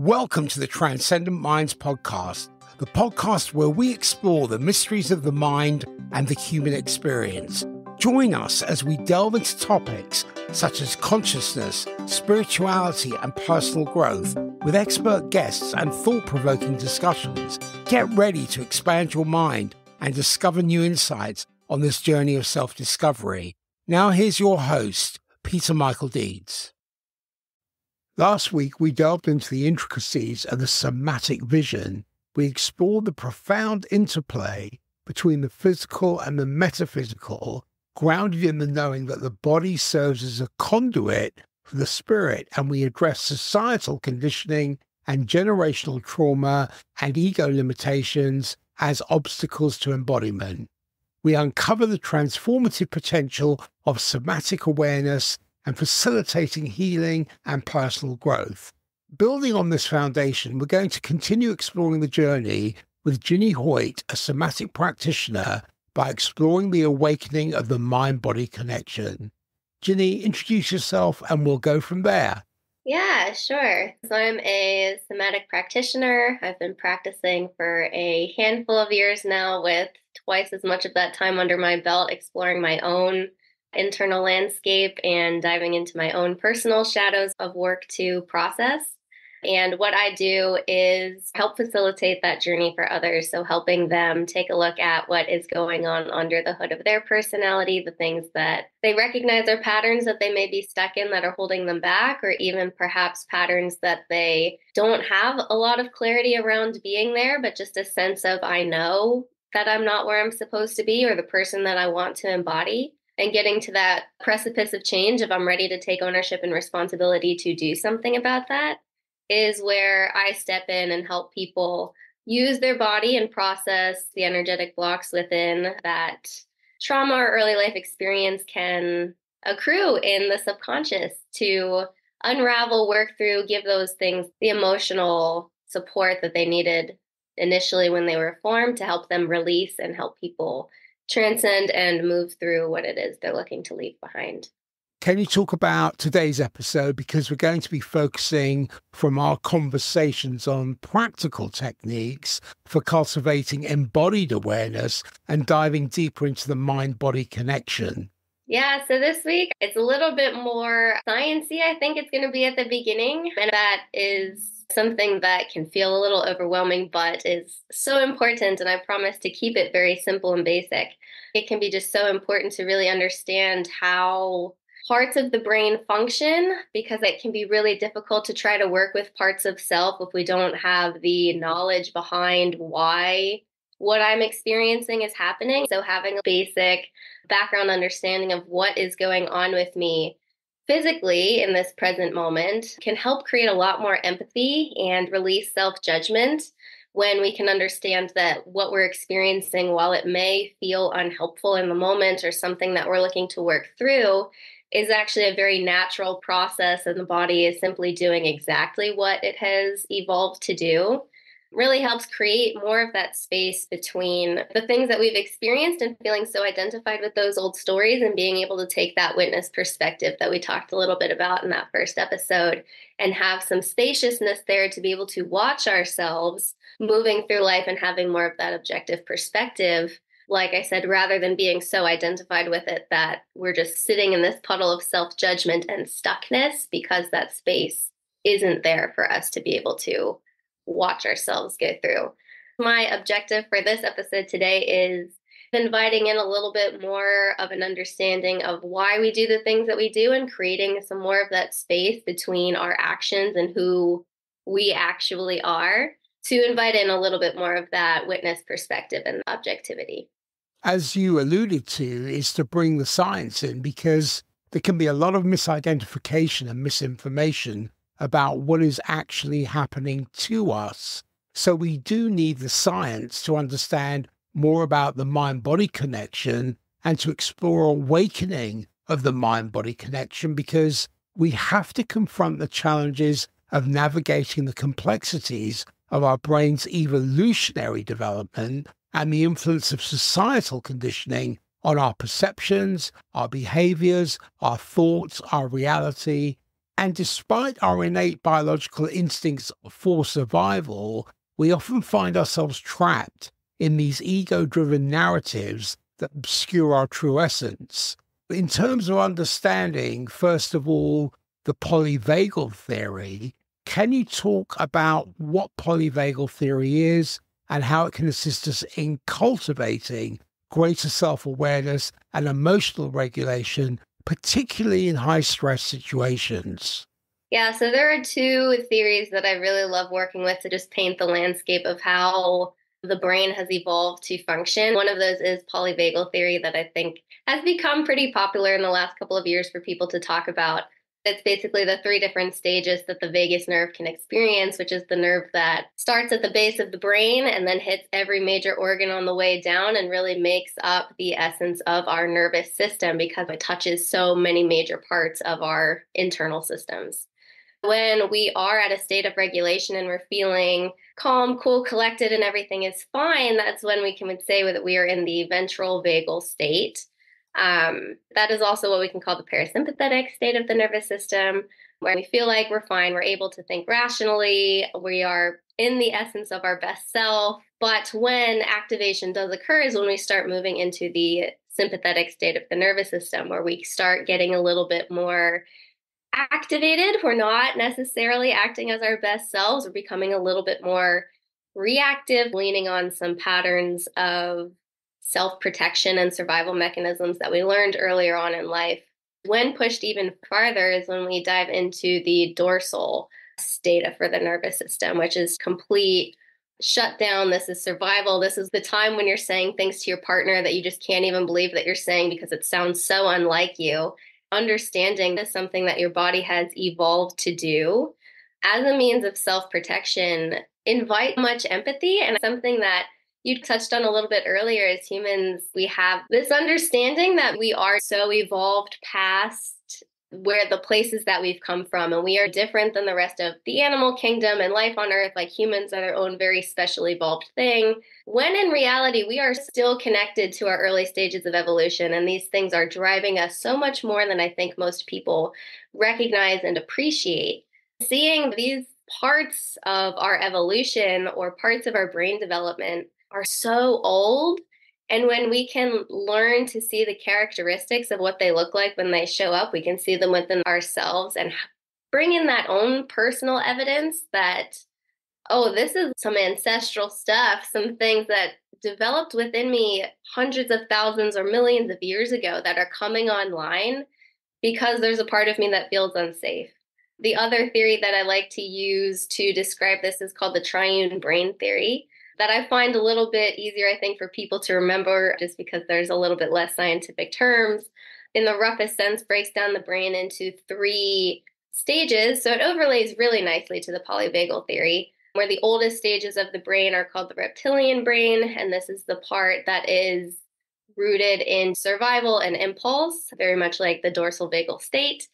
Welcome to the Transcendent Minds podcast, the podcast where we explore the mysteries of the mind and the human experience. Join us as we delve into topics such as consciousness, spirituality, and personal growth with expert guests and thought provoking discussions. Get ready to expand your mind and discover new insights on this journey of self discovery. Now, here's your host, Peter Michael Dedes. Last week, we delved into the intricacies of the somatic vision. We explored the profound interplay between the physical and the metaphysical, grounded in the knowing that the body serves as a conduit for the spirit, and we addressed societal conditioning and generational trauma and ego limitations as obstacles to embodiment. We uncover the transformative potential of somatic awareness and facilitating healing and personal growth. Building on this foundation, we're going to continue exploring the journey with Ginny Hoyt, a somatic practitioner, by exploring the awakening of the mind body connection. Ginny, introduce yourself and we'll go from there. Yeah, sure. So I'm a somatic practitioner. I've been practicing for a handful of years now, with twice as much of that time under my belt exploring my own internal landscape and diving into my own personal shadows of work to process. And what I do is help facilitate that journey for others. So, helping them take a look at what is going on under the hood of their personality, the things that they recognize are patterns that they may be stuck in that are holding them back, or even perhaps patterns that they don't have a lot of clarity around being there, but just a sense of, I know that I'm not where I'm supposed to be or the person that I want to embody and getting to that precipice of change if I'm ready to take ownership and responsibility to do something about that is where I step in and help people use their body and process the energetic blocks within that trauma or early life experience can accrue in the subconscious to unravel, work through, give those things the emotional support that they needed initially when they were formed to help them release and help people transcend and move through what it is they're looking to leave behind. Can you talk about today's episode? Because we're going to be focusing from our conversations on practical techniques for cultivating embodied awareness and diving deeper into the mind body connection. Yeah, so this week it's a little bit more sciencey. I think it's going to be at the beginning, and that is something that can feel a little overwhelming, but is so important. And I promise to keep it very simple and basic. It can be just so important to really understand how parts of the brain function because it can be really difficult to try to work with parts of self if we don't have the knowledge behind why what I'm experiencing is happening. So, having a basic background understanding of what is going on with me physically in this present moment can help create a lot more empathy and release self judgment when we can understand that what we're experiencing, while it may feel unhelpful in the moment or something that we're looking to work through, is actually a very natural process and the body is simply doing exactly what it has evolved to do really helps create more of that space between the things that we've experienced and feeling so identified with those old stories and being able to take that witness perspective that we talked a little bit about in that first episode and have some spaciousness there to be able to watch ourselves moving through life and having more of that objective perspective. Like I said, rather than being so identified with it that we're just sitting in this puddle of self judgment and stuckness because that space isn't there for us to be able to watch ourselves go through. My objective for this episode today is inviting in a little bit more of an understanding of why we do the things that we do and creating some more of that space between our actions and who we actually are to invite in a little bit more of that witness perspective and objectivity. As you alluded to, is to bring the science in because there can be a lot of misidentification and misinformation about what is actually happening to us. So we do need the science to understand more about the mind body connection and to explore awakening of the mind body connection because we have to confront the challenges of navigating the complexities of our brain's evolutionary development and the influence of societal conditioning on our perceptions, our behaviors, our thoughts, our reality, And despite our innate biological instincts for survival, we often find ourselves trapped in these ego driven narratives that obscure our true essence. In terms of understanding, first of all, the polyvagal theory, can you talk about what polyvagal theory is and how it can assist us in cultivating greater self awareness and emotional regulation particularly in high stress situations? Yeah, so there are two theories that I really love working with to just paint the landscape of how the brain has evolved to function. One of those is polyvagal theory that I think has become pretty popular in the last couple of years for people to talk about. It's basically the three different stages that the vagus nerve can experience, which is the nerve that starts at the base of the brain and then hits every major organ on the way down and really makes up the essence of our nervous system because it touches so many major parts of our internal systems. When we are at a state of regulation and we're feeling calm, cool, collected, and everything is fine, that's when we can say that we are in the ventral vagal state. Um, that is also what we can call the parasympathetic state of the nervous system, where we feel like we're fine, we're able to think rationally, we are in the essence of our best self. But when activation does occur, is when we start moving into the sympathetic state of the nervous system, where we start getting a little bit more activated. We're not necessarily acting as our best selves, we're becoming a little bit more reactive, leaning on some patterns of self protection and survival mechanisms that we learned earlier on in life. When pushed even farther is when we dive into the dorsal state for the nervous system, which is complete shutdown. This is survival. This is the time when you're saying things to your partner that you just can't even believe that you're saying because it sounds so unlike you. Understanding is something that your body has evolved to do as a means of self protection. Invite much empathy and something that you touched on a little bit earlier as humans, we have this understanding that we are so evolved past where the places that we've come from and we are different than the rest of the animal kingdom and life on earth like humans are their own very special evolved thing. When in reality we are still connected to our early stages of evolution and these things are driving us so much more than i think most people recognize and appreciate. Seeing these parts of our evolution or parts of our brain development are so old. And when we can learn to see the characteristics of what they look like when they show up, we can see them within ourselves and bring in that own personal evidence that, oh, this is some ancestral stuff, some things that developed within me hundreds of thousands or millions of years ago that are coming online because there's a part of me that feels unsafe. The other theory that I like to use to describe this is called the triune brain theory that I find a little bit easier, I think, for people to remember just because there's a little bit less scientific terms. In the roughest sense, breaks down the brain into three stages. So it overlays really nicely to the polyvagal theory, where the oldest stages of the brain are called the reptilian brain. And this is the part that is rooted in survival and impulse, very much like the dorsal vagal state.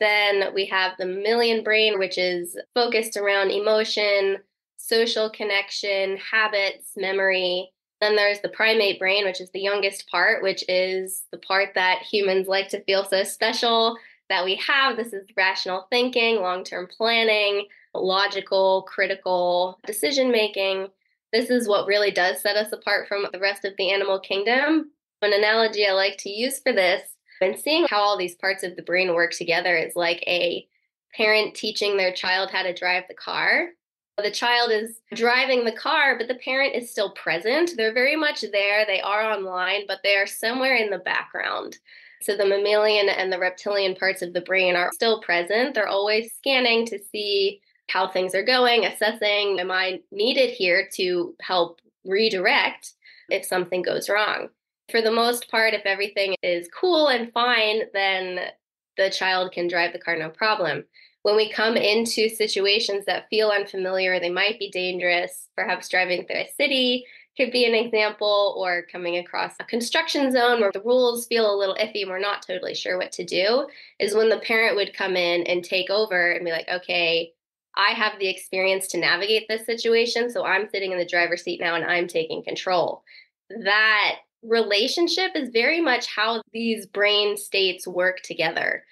Then we have the mammalian brain, which is focused around emotion, social connection, habits, memory. Then there's the primate brain, which is the youngest part, which is the part that humans like to feel so special that we have. This is rational thinking, long term planning, logical, critical decision making. This is what really does set us apart from the rest of the animal kingdom. An analogy I like to use for this and seeing how all these parts of the brain work together is like a parent teaching their child how to drive the car the child is driving the car, but the parent is still present. They're very much there. They are online, but they are somewhere in the background. So the mammalian and the reptilian parts of the brain are still present. They're always scanning to see how things are going, assessing, am I needed here to help redirect if something goes wrong? For the most part, if everything is cool and fine, then the child can drive the car no problem when we come into situations that feel unfamiliar, they might be dangerous, perhaps driving through a city could be an example, or coming across a construction zone where the rules feel a little iffy and we're not totally sure what to do, is when the parent would come in and take over and be like, okay, I have the experience to navigate this situation, so I'm sitting in the driver's seat now and I'm taking control. That relationship is very much how these brain states work together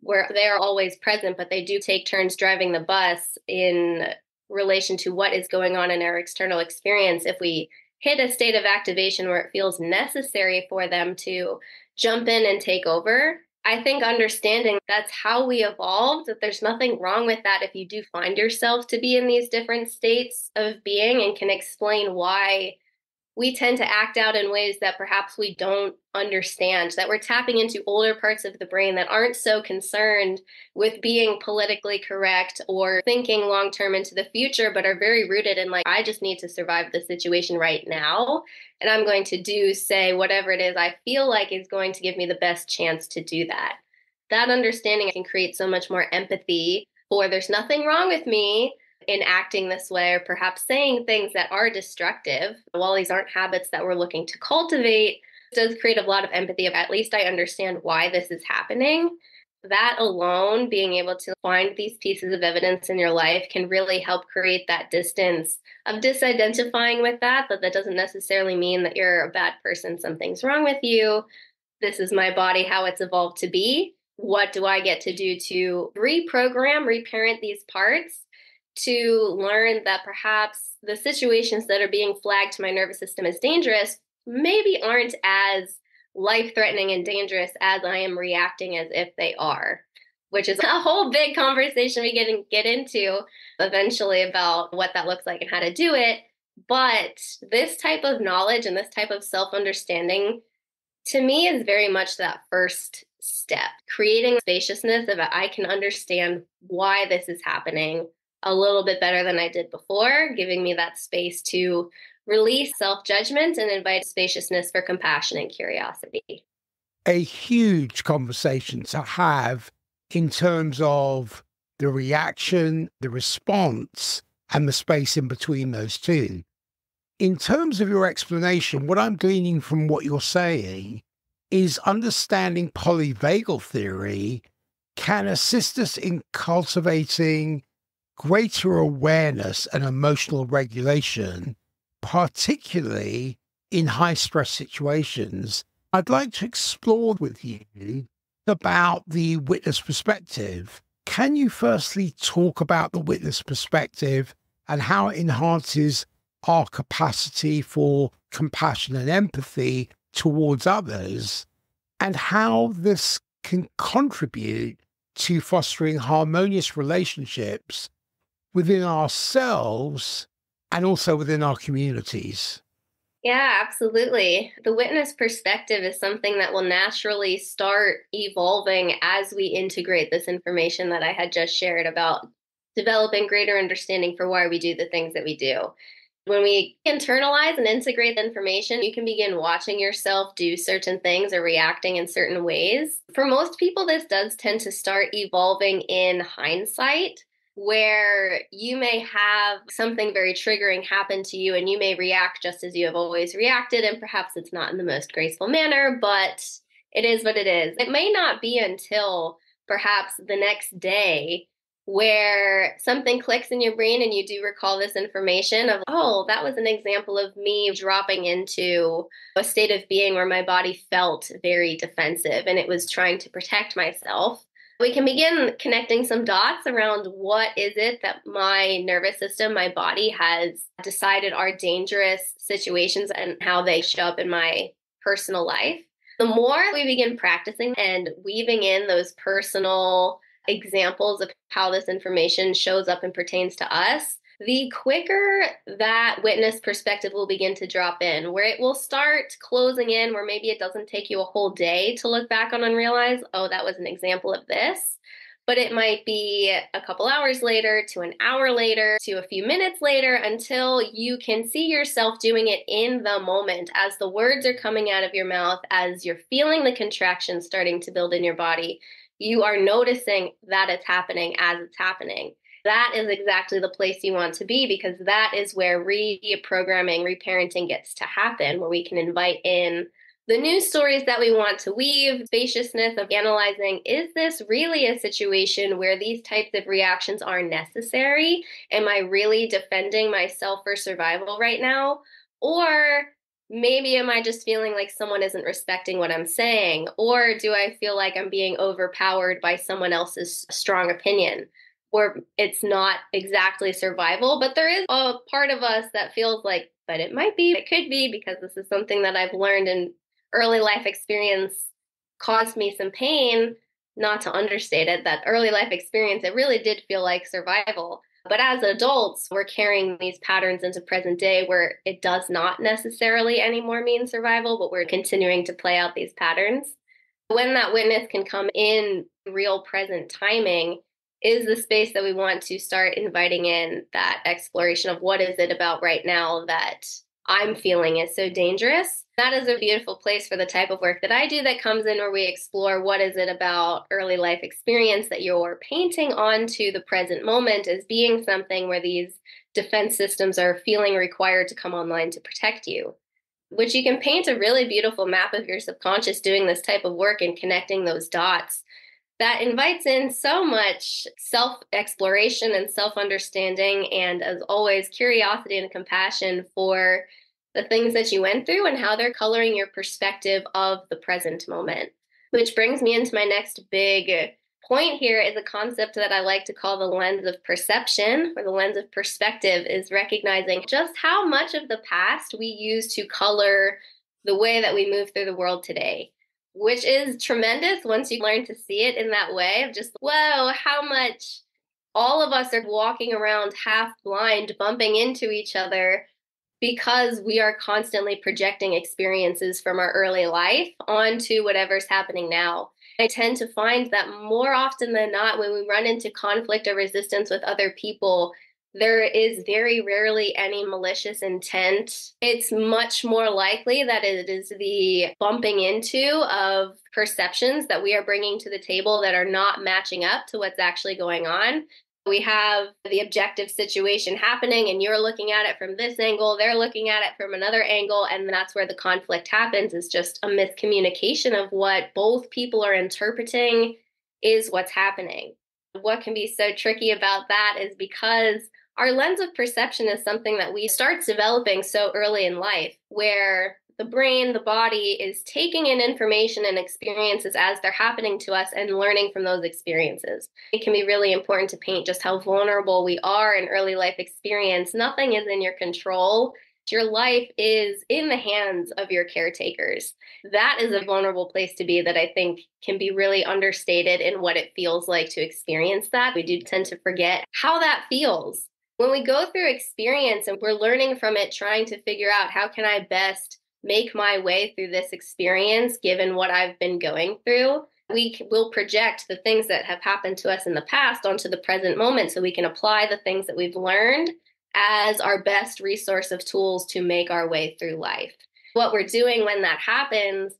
where they are always present, but they do take turns driving the bus in relation to what is going on in our external experience. If we hit a state of activation where it feels necessary for them to jump in and take over, I think understanding that's how we evolved, that there's nothing wrong with that if you do find yourself to be in these different states of being and can explain why we tend to act out in ways that perhaps we don't understand, that we're tapping into older parts of the brain that aren't so concerned with being politically correct or thinking long term into the future, but are very rooted in, like, I just need to survive the situation right now. And I'm going to do, say, whatever it is I feel like is going to give me the best chance to do that. That understanding can create so much more empathy for there's nothing wrong with me in acting this way or perhaps saying things that are destructive, while these aren't habits that we're looking to cultivate, does create a lot of empathy of at least I understand why this is happening. That alone, being able to find these pieces of evidence in your life can really help create that distance of disidentifying with that, but that doesn't necessarily mean that you're a bad person, something's wrong with you. This is my body, how it's evolved to be. What do I get to do to reprogram, reparent these parts to learn that perhaps the situations that are being flagged to my nervous system as dangerous maybe aren't as life threatening and dangerous as I am reacting as if they are, which is a whole big conversation we get, get into eventually about what that looks like and how to do it. But this type of knowledge and this type of self understanding to me is very much that first step creating spaciousness of I can understand why this is happening a little bit better than I did before, giving me that space to release self judgment and invite spaciousness for compassion and curiosity. A huge conversation to have in terms of the reaction, the response, and the space in between those two. In terms of your explanation, what I'm gleaning from what you're saying is understanding polyvagal theory can assist us in cultivating greater awareness and emotional regulation, particularly in high stress situations, I'd like to explore with you about the witness perspective. Can you firstly talk about the witness perspective and how it enhances our capacity for compassion and empathy towards others, and how this can contribute to fostering harmonious relationships within ourselves and also within our communities. Yeah, absolutely. The witness perspective is something that will naturally start evolving as we integrate this information that I had just shared about developing greater understanding for why we do the things that we do. When we internalize and integrate the information, you can begin watching yourself do certain things or reacting in certain ways. For most people, this does tend to start evolving in hindsight where you may have something very triggering happen to you and you may react just as you have always reacted and perhaps it's not in the most graceful manner but it is what it is. It may not be until perhaps the next day where something clicks in your brain and you do recall this information of oh that was an example of me dropping into a state of being where my body felt very defensive and it was trying to protect myself we can begin connecting some dots around what is it that my nervous system, my body has decided are dangerous situations and how they show up in my personal life. The more we begin practicing and weaving in those personal examples of how this information shows up and pertains to us, the quicker that witness perspective will begin to drop in, where it will start closing in, where maybe it doesn't take you a whole day to look back on and realize, oh, that was an example of this. But it might be a couple hours later, to an hour later, to a few minutes later, until you can see yourself doing it in the moment as the words are coming out of your mouth, as you're feeling the contraction starting to build in your body. You are noticing that it's happening as it's happening that is exactly the place you want to be because that is where reprogramming, reparenting gets to happen, where we can invite in the news stories that we want to weave, spaciousness of analyzing is this really a situation where these types of reactions are necessary? Am I really defending myself for survival right now? Or maybe am I just feeling like someone isn't respecting what I'm saying? Or do I feel like I'm being overpowered by someone else's strong opinion? Or it's not exactly survival, but there is a part of us that feels like, but it might be, it could be, because this is something that I've learned in early life experience caused me some pain. Not to understate it, that early life experience, it really did feel like survival. But as adults, we're carrying these patterns into present day where it does not necessarily anymore mean survival, but we're continuing to play out these patterns. When that witness can come in real present timing is the space that we want to start inviting in that exploration of what is it about right now that I'm feeling is so dangerous. That is a beautiful place for the type of work that I do that comes in where we explore what is it about early life experience that you're painting onto the present moment as being something where these defense systems are feeling required to come online to protect you. Which you can paint a really beautiful map of your subconscious doing this type of work and connecting those dots that invites in so much self exploration and self understanding, and as always, curiosity and compassion for the things that you went through and how they're coloring your perspective of the present moment. Which brings me into my next big point here is a concept that I like to call the lens of perception, or the lens of perspective, is recognizing just how much of the past we use to color the way that we move through the world today which is tremendous once you learn to see it in that way of just, whoa, how much all of us are walking around half blind, bumping into each other because we are constantly projecting experiences from our early life onto whatever's happening now. I tend to find that more often than not, when we run into conflict or resistance with other people, there is very rarely any malicious intent. It's much more likely that it is the bumping into of perceptions that we are bringing to the table that are not matching up to what's actually going on. We have the objective situation happening, and you're looking at it from this angle, they're looking at it from another angle, and that's where the conflict happens is just a miscommunication of what both people are interpreting is what's happening. What can be so tricky about that is because our lens of perception is something that we start developing so early in life, where the brain, the body is taking in information and experiences as they're happening to us and learning from those experiences. It can be really important to paint just how vulnerable we are in early life experience. Nothing is in your control. Your life is in the hands of your caretakers. That is a vulnerable place to be that I think can be really understated in what it feels like to experience that. We do tend to forget how that feels when we go through experience and we're learning from it, trying to figure out how can I best make my way through this experience given what I've been going through, we will project the things that have happened to us in the past onto the present moment so we can apply the things that we've learned as our best resource of tools to make our way through life. What we're doing when that happens,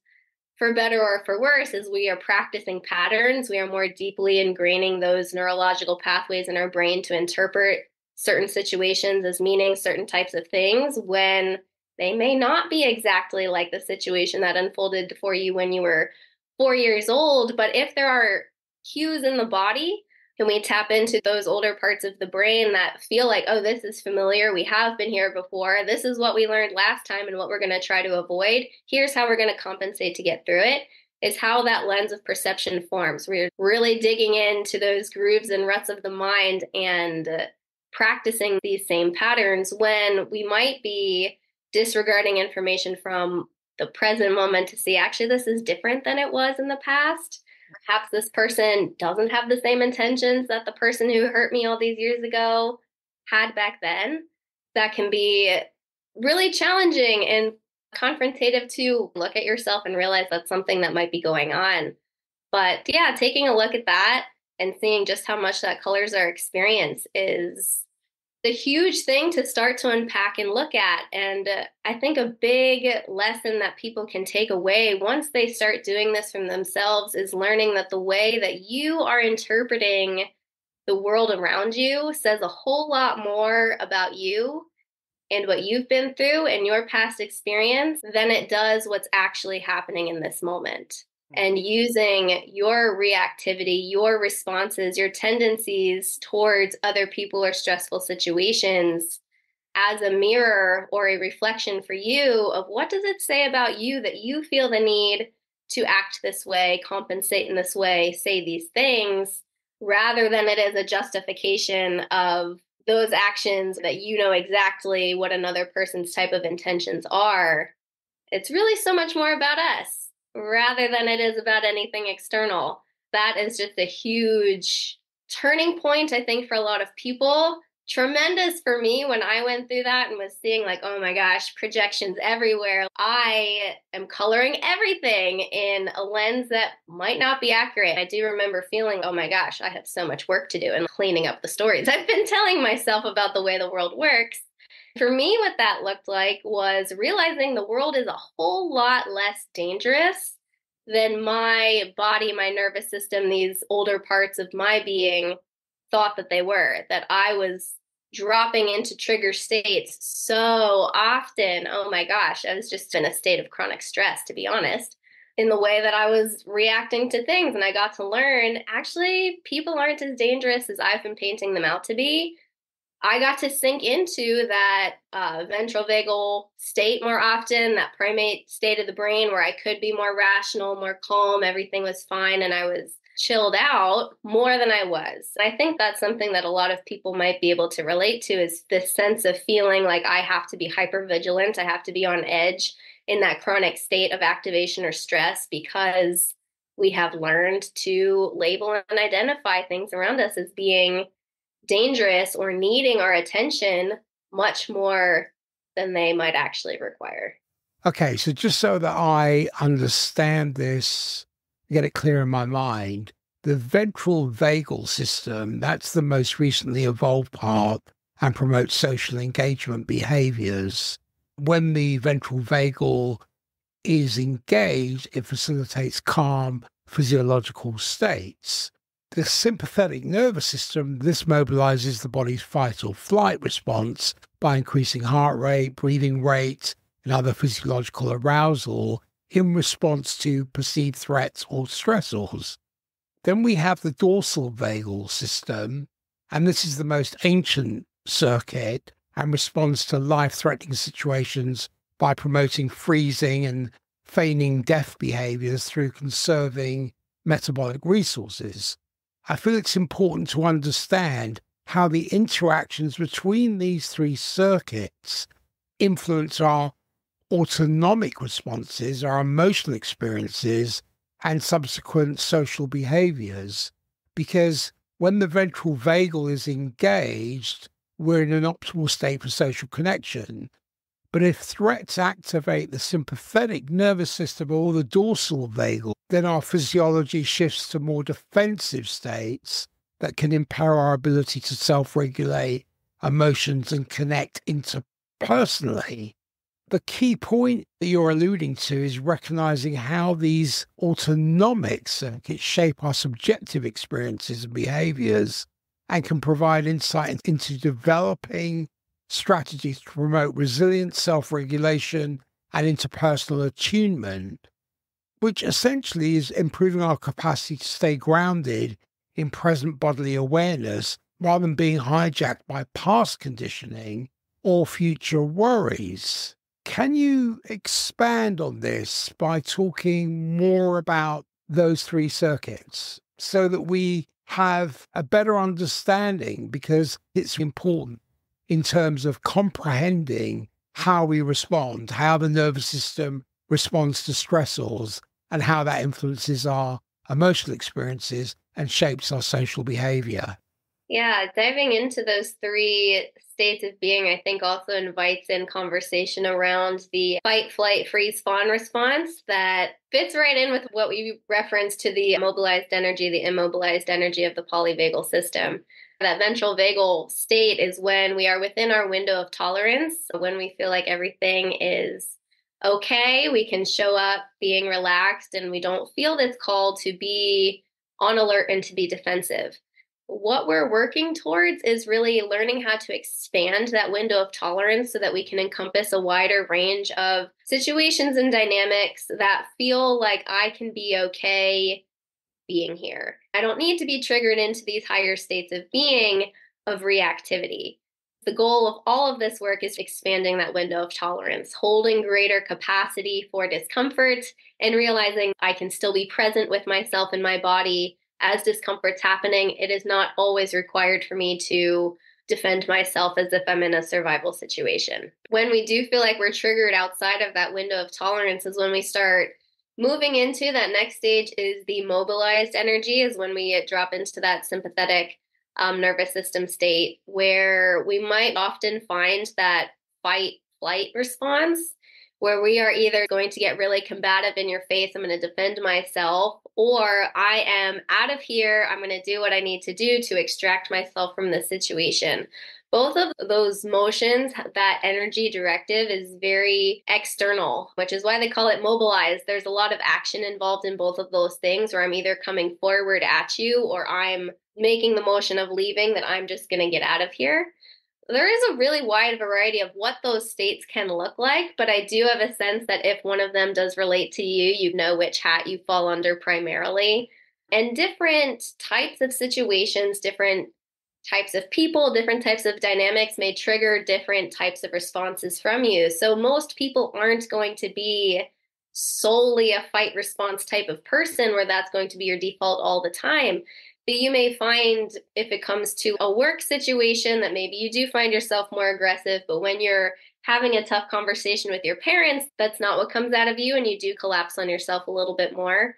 for better or for worse, is we are practicing patterns. We are more deeply ingraining those neurological pathways in our brain to interpret certain situations as meaning certain types of things when they may not be exactly like the situation that unfolded for you when you were four years old. But if there are cues in the body, can we tap into those older parts of the brain that feel like, oh, this is familiar. We have been here before. This is what we learned last time and what we're going to try to avoid. Here's how we're going to compensate to get through it. Is how that lens of perception forms. We're really digging into those grooves and ruts of the mind and practicing these same patterns when we might be disregarding information from the present moment to see actually this is different than it was in the past. Perhaps this person doesn't have the same intentions that the person who hurt me all these years ago had back then. That can be really challenging and confrontative to look at yourself and realize that's something that might be going on. But yeah, taking a look at that and seeing just how much that colors our experience is the huge thing to start to unpack and look at. And uh, I think a big lesson that people can take away once they start doing this from themselves is learning that the way that you are interpreting the world around you says a whole lot more about you and what you've been through and your past experience than it does what's actually happening in this moment Hmm. and using your reactivity, your responses, your tendencies towards other people or stressful situations as a mirror or a reflection for you of what does it say about you that you feel the need to act this way, compensate in this way, say these things, rather than it is a justification of those actions that you know exactly what another person's type of intentions are. It's really so much more about us rather than it is about anything external. That is just a huge turning point, I think, for a lot of people tremendous for me when I went through that and was seeing, like, oh my gosh, projections everywhere. I am coloring everything in a lens that might not be accurate. I do remember feeling, oh my gosh, I have so much work to do and cleaning up the stories I've been telling myself about the way the world works. For me, what that looked like was realizing the world is a whole lot less dangerous than my body, my nervous system, these older parts of my being thought that they were, that I was dropping into trigger states so often. Oh my gosh, I was just in a state of chronic stress, to be honest, in the way that I was reacting to things. And I got to learn actually, people aren't as dangerous as I've been painting them out to be. I got to sink into that uh, ventral vagal state more often, that primate state of the brain where I could be more rational, more calm, everything was fine, and I was chilled out more than I was. I think that's something that a lot of people might be able to relate to is this sense of feeling like I have to be hyper vigilant, I have to be on edge in that chronic state of activation or stress because we have learned to label and identify things around us as being dangerous or needing our attention much more than they might actually require. Okay, so just so that I understand this get it clear in my mind, the ventral vagal system, that's the most recently evolved part and promotes social engagement behaviors. When the ventral vagal is engaged, it facilitates calm physiological states. The sympathetic nervous system, this mobilizes the body's fight or flight response by increasing heart rate, breathing rate, and other physiological arousal in response to perceived threats or stressors. Then we have the dorsal vagal system, and this is the most ancient circuit and responds to life threatening situations by promoting freezing and feigning death behaviors through conserving metabolic resources. I feel it's important to understand how the interactions between these three circuits influence our autonomic responses, our emotional experiences, and subsequent social behaviors. Because when the ventral vagal is engaged, we're in an optimal state for social connection. But if threats activate the sympathetic nervous system or the dorsal vagal, then our physiology shifts to more defensive states that can impair our ability to self regulate emotions and connect interpersonally. The key point that you're alluding to is recognizing how these autonomic circuits shape our subjective experiences and behaviors and can provide insight into developing strategies to promote resilience, self regulation, and interpersonal attunement, which essentially is improving our capacity to stay grounded in present bodily awareness rather than being hijacked by past conditioning or future worries. Can you expand on this by talking more about those three circuits so that we have a better understanding because it's important in terms of comprehending how we respond, how the nervous system responds to stressors, and how that influences our emotional experiences and shapes our social behavior. Yeah, diving into those three states of being, I think also invites in conversation around the fight, flight, freeze, fawn response that fits right in with what we referenced to the mobilized energy, the immobilized energy of the polyvagal system. That ventral vagal state is when we are within our window of tolerance, when we feel like everything is okay, we can show up being relaxed and we don't feel this call to be on alert and to be defensive what we're working towards is really learning how to expand that window of tolerance so that we can encompass a wider range of situations and dynamics that feel like I can be okay being here. I don't need to be triggered into these higher states of being of reactivity. The goal of all of this work is expanding that window of tolerance, holding greater capacity for discomfort, and realizing I can still be present with myself and my body as discomfort's happening. It is not always required for me to defend myself as if I'm in a survival situation. When we do feel like we're triggered outside of that window of tolerance, is when we start moving into that next stage is the mobilized energy, is when we drop into that sympathetic um, nervous system state where we might often find that fight flight response where we are either going to get really combative in your face, I'm going to defend myself, or I am out of here, I'm going to do what I need to do to extract myself from the situation. Both of those motions, that energy directive is very external, which is why they call it mobilized. There's a lot of action involved in both of those things, where I'm either coming forward at you or I'm making the motion of leaving that I'm just going to get out of here. There is a really wide variety of what those states can look like, but I do have a sense that if one of them does relate to you, you know which hat you fall under primarily. And different types of situations, different types of people, different types of dynamics may trigger different types of responses from you. So most people aren't going to be solely a fight response type of person where that's going to be your default all the time. But you may find if it comes to a work situation that maybe you do find yourself more aggressive, but when you're having a tough conversation with your parents, that's not what comes out of you, and you do collapse on yourself a little bit more,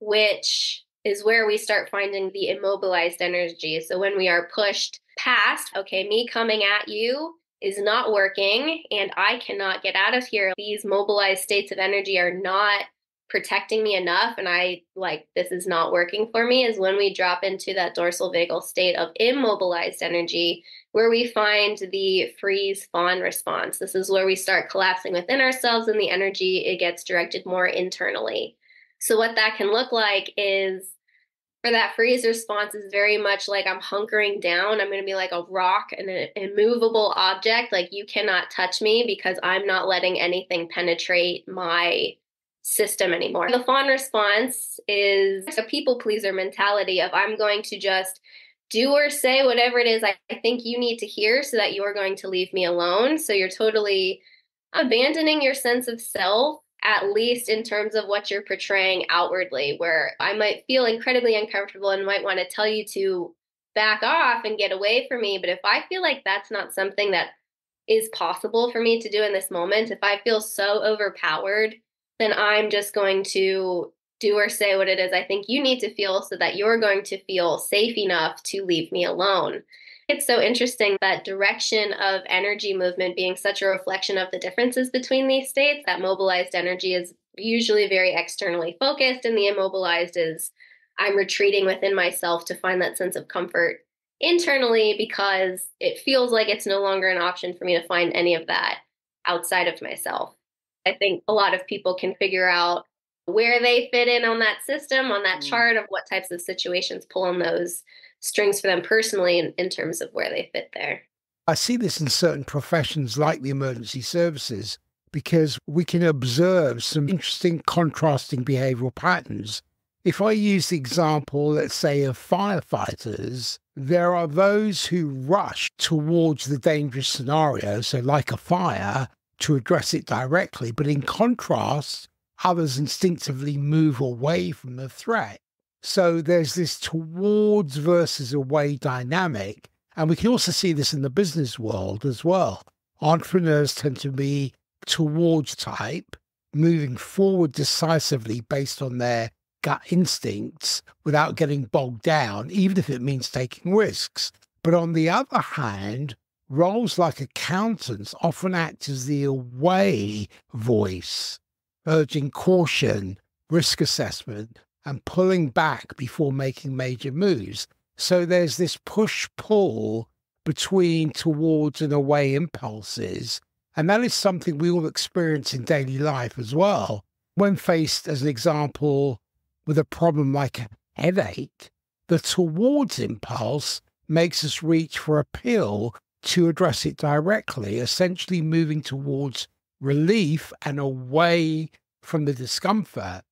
which is where we start finding the immobilized energy. So when we are pushed past, okay, me coming at you is not working and I cannot get out of here. These mobilized states of energy are not protecting me enough and I like this is not working for me is when we drop into that dorsal vagal state of immobilized energy where we find the freeze fawn response. This is where we start collapsing within ourselves and the energy it gets directed more internally. So what that can look like is for that freeze response is very much like I'm hunkering down. I'm going to be like a rock and an immovable object. Like you cannot touch me because I'm not letting anything penetrate my system anymore. The fawn response is a people pleaser mentality of I'm going to just do or say whatever it is I, I think you need to hear so that you're going to leave me alone. So you're totally abandoning your sense of self at least in terms of what you're portraying outwardly, where I might feel incredibly uncomfortable and might want to tell you to back off and get away from me. But if I feel like that's not something that is possible for me to do in this moment, if I feel so overpowered then I'm just going to do or say what it is I think you need to feel so that you're going to feel safe enough to leave me alone. It's so interesting that direction of energy movement being such a reflection of the differences between these states. That mobilized energy is usually very externally focused, and the immobilized is I'm retreating within myself to find that sense of comfort internally because it feels like it's no longer an option for me to find any of that outside of myself. I think a lot of people can figure out where they fit in on that system, on that mm. chart of what types of situations pull on those strings for them personally in, in terms of where they fit there. I see this in certain professions like the emergency services because we can observe some interesting contrasting behavioral patterns. If I use the example, let's say, of firefighters, there are those who rush towards the dangerous scenario, so like a fire, to address it directly. But in contrast, others instinctively move away from the threat. So there's this towards versus away dynamic. And we can also see this in the business world as well. Entrepreneurs tend to be towards type, moving forward decisively based on their gut instincts without getting bogged down, even if it means taking risks. But on the other hand, roles like accountants often act as the away voice, urging caution, risk assessment, and pulling back before making major moves. So there's this push pull between towards and away impulses. And that is something we all experience in daily life as well. When faced, as an example, with a problem like a headache, the towards impulse makes us reach for a pill to address it directly, essentially moving towards relief and away from the discomfort.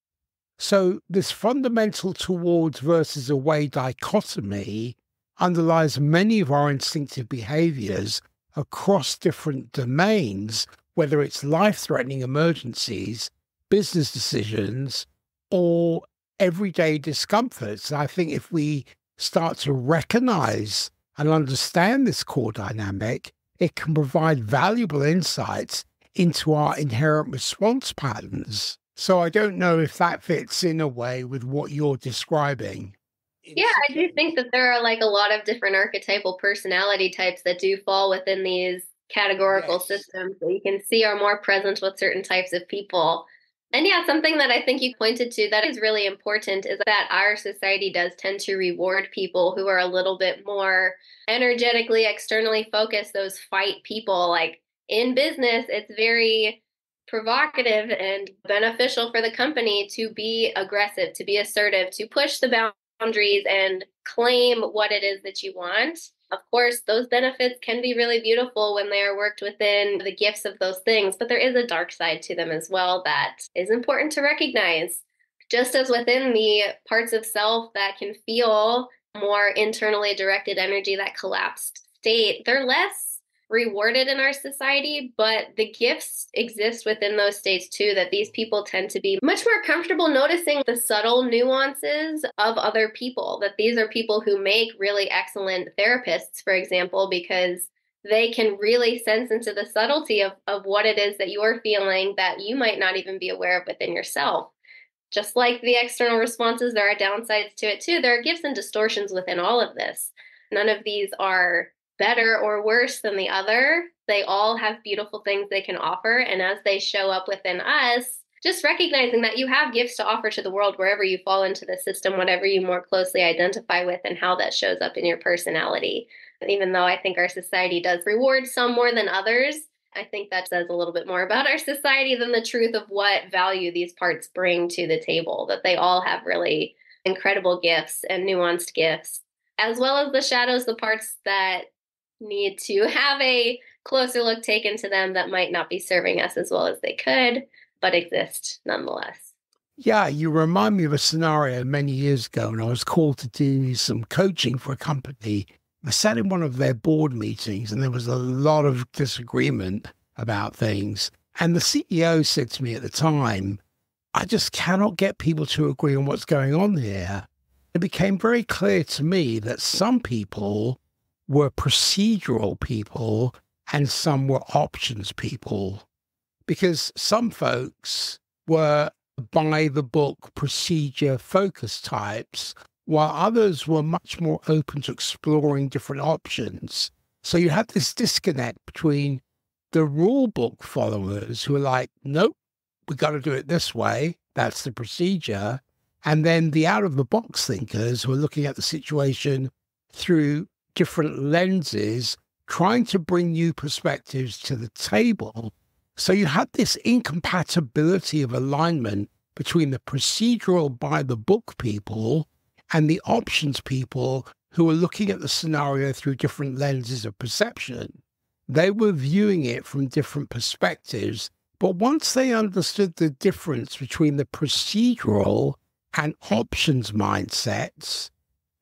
So, this fundamental towards versus away dichotomy underlies many of our instinctive behaviors across different domains, whether it's life threatening emergencies, business decisions, or everyday discomforts. I think if we start to recognize and understand this core dynamic, it can provide valuable insights into our inherent response patterns. So I don't know if that fits in a way with what you're describing. Yeah, I do think that there are like a lot of different archetypal personality types that do fall within these categorical yes. systems that you can see are more present with certain types of people. And yeah, something that I think you pointed to that is really important is that our society does tend to reward people who are a little bit more energetically, externally focused, those fight people. Like in business, it's very provocative and beneficial for the company to be aggressive, to be assertive, to push the boundaries and claim what it is that you want. Of course, those benefits can be really beautiful when they are worked within the gifts of those things, but there is a dark side to them as well that is important to recognize. Just as within the parts of self that can feel more internally directed energy, that collapsed state, they're less rewarded in our society, but the gifts exist within those states too, that these people tend to be much more comfortable noticing the subtle nuances of other people. That these are people who make really excellent therapists, for example, because they can really sense into the subtlety of, of what it is that you're feeling that you might not even be aware of within yourself. Just like the external responses, there are downsides to it too. There are gifts and distortions within all of this. None of these are better or worse than the other. They all have beautiful things they can offer. And as they show up within us, just recognizing that you have gifts to offer to the world wherever you fall into the system, whatever you more closely identify with, and how that shows up in your personality. Even though I think our society does reward some more than others, I think that says a little bit more about our society than the truth of what value these parts bring to the table, that they all have really incredible gifts and nuanced gifts, as well as the shadows, the parts that need to have a closer look taken to them that might not be serving us as well as they could, but exist nonetheless. Yeah, you remind me of a scenario many years ago when I was called to do some coaching for a company. I sat in one of their board meetings and there was a lot of disagreement about things. And the CEO said to me at the time, I just cannot get people to agree on what's going on here. It became very clear to me that some people were procedural people and some were options people. Because some folks were by the book procedure focus types while others were much more open to exploring different options. So you have this disconnect between the rule book followers who are like nope we got to do it this way. That's the procedure. And then the out of the box thinkers who are looking at the situation through different lenses, trying to bring new perspectives to the table. So you had this incompatibility of alignment between the procedural by the book people and the options people who were looking at the scenario through different lenses of perception. They were viewing it from different perspectives, but once they understood the difference between the procedural and options mindsets,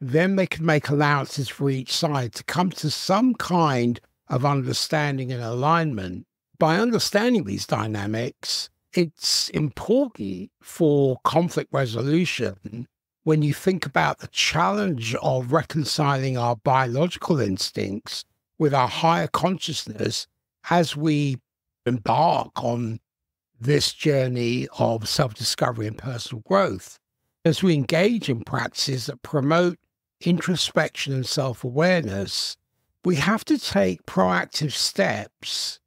then they can make allowances for each side to come to some kind of understanding and alignment. By understanding these dynamics, it's important for conflict resolution when you think about the challenge of reconciling our biological instincts with our higher consciousness as we embark on this journey of self discovery and personal growth. As we engage in practices that promote introspection and self awareness, we have to take proactive steps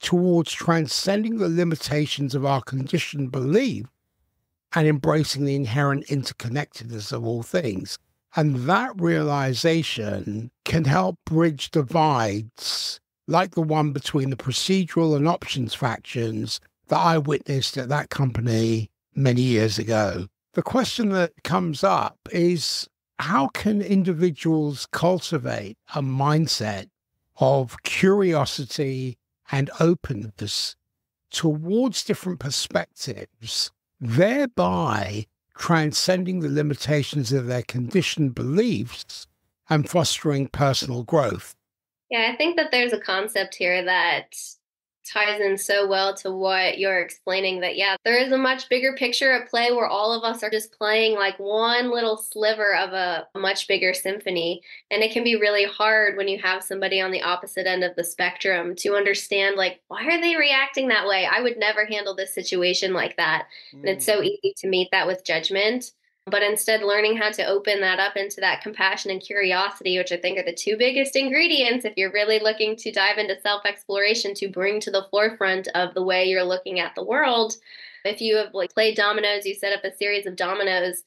towards transcending the limitations of our conditioned belief and embracing the inherent interconnectedness of all things. And that realization can help bridge divides like the one between the procedural and options factions that I witnessed at that company many years ago. The question that comes up is how can individuals cultivate a mindset of curiosity and openness towards different perspectives, thereby transcending the limitations of their conditioned beliefs and fostering personal growth? Yeah, I think that there's a concept here that ties in so well to what you're explaining that yeah there is a much bigger picture at play where all of us are just playing like one little sliver of a much bigger symphony and it can be really hard when you have somebody on the opposite end of the spectrum to understand like why are they reacting that way i would never handle this situation like that mm. and it's so mm. easy to meet that with judgment but instead learning how to open that up into that compassion and curiosity which i think are the two biggest ingredients if you're really looking to dive into self exploration to bring to the forefront of the way you're looking at the world. If you have like played dominoes you set up a series of dominoes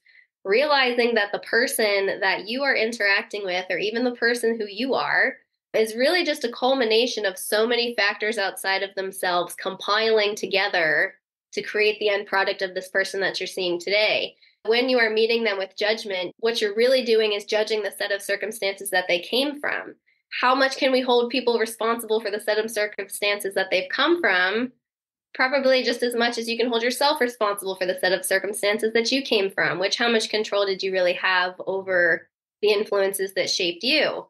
realizing that the person that you are interacting with or even the person who you are is really just a culmination of so many factors outside of themselves compiling together to create the end product of this person that you're seeing today when you are meeting them with judgment, what you're really doing is judging the set of circumstances that they came from. How much can we hold people responsible for the set of circumstances that they've come from? Probably just as much as you can hold yourself responsible for the set of circumstances that you came from, which how much control did you really have over the influences that shaped you?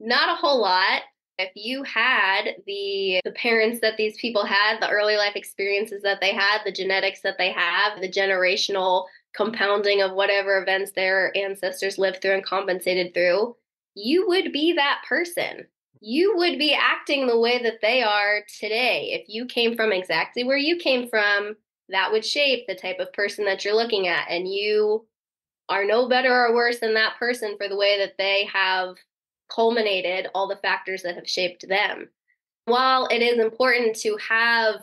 Not a whole lot. If you had the the parents that these people had, the early life experiences that they had, the genetics that they have, the generational compounding of whatever events their ancestors lived through and compensated through, you would be that person. You would be acting the way that they are today. If you came from exactly where you came from, that would shape the type of person that you're looking at. And you are no better or worse than that person for the way that they have culminated all the factors that have shaped them. While it is important to have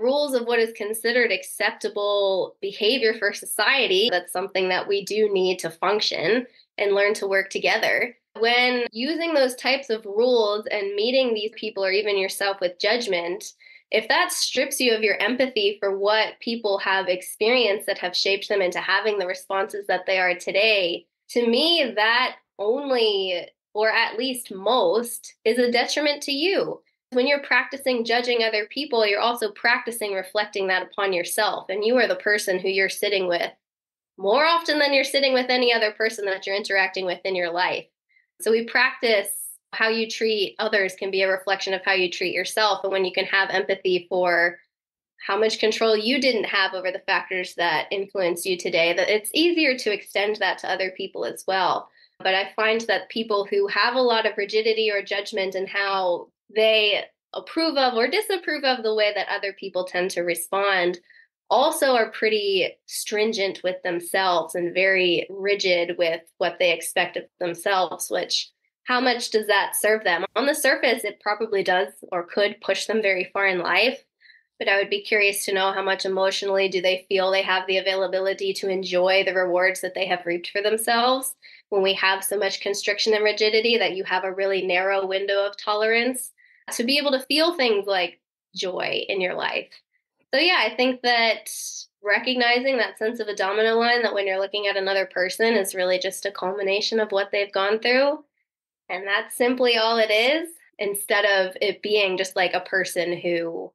rules of what is considered acceptable behavior for society. That's something that we do need to function and learn to work together. When using those types of rules and meeting these people or even yourself with judgment, if that strips you of your empathy for what people have experienced that have shaped them into having the responses that they are today, to me, that only, or at least most, is a detriment to you when you're practicing judging other people, you're also practicing reflecting that upon yourself. And you are the person who you're sitting with more often than you're sitting with any other person that you're interacting with in your life. So we practice how you treat others can be a reflection of how you treat yourself. And when you can have empathy for how much control you didn't have over the factors that influence you today, that it's easier to extend that to other people as well. But I find that people who have a lot of rigidity or judgment in how they approve of or disapprove of the way that other people tend to respond also are pretty stringent with themselves and very rigid with what they expect of themselves, which how much does that serve them? On the surface, it probably does or could push them very far in life. But I would be curious to know how much emotionally do they feel they have the availability to enjoy the rewards that they have reaped for themselves when we have so much constriction and rigidity that you have a really narrow window of tolerance to be able to feel things like joy in your life. So, yeah, I think that recognizing that sense of a domino line that when you're looking at another person is really just a culmination of what they've gone through. And that's simply all it is, instead of it being just like a person who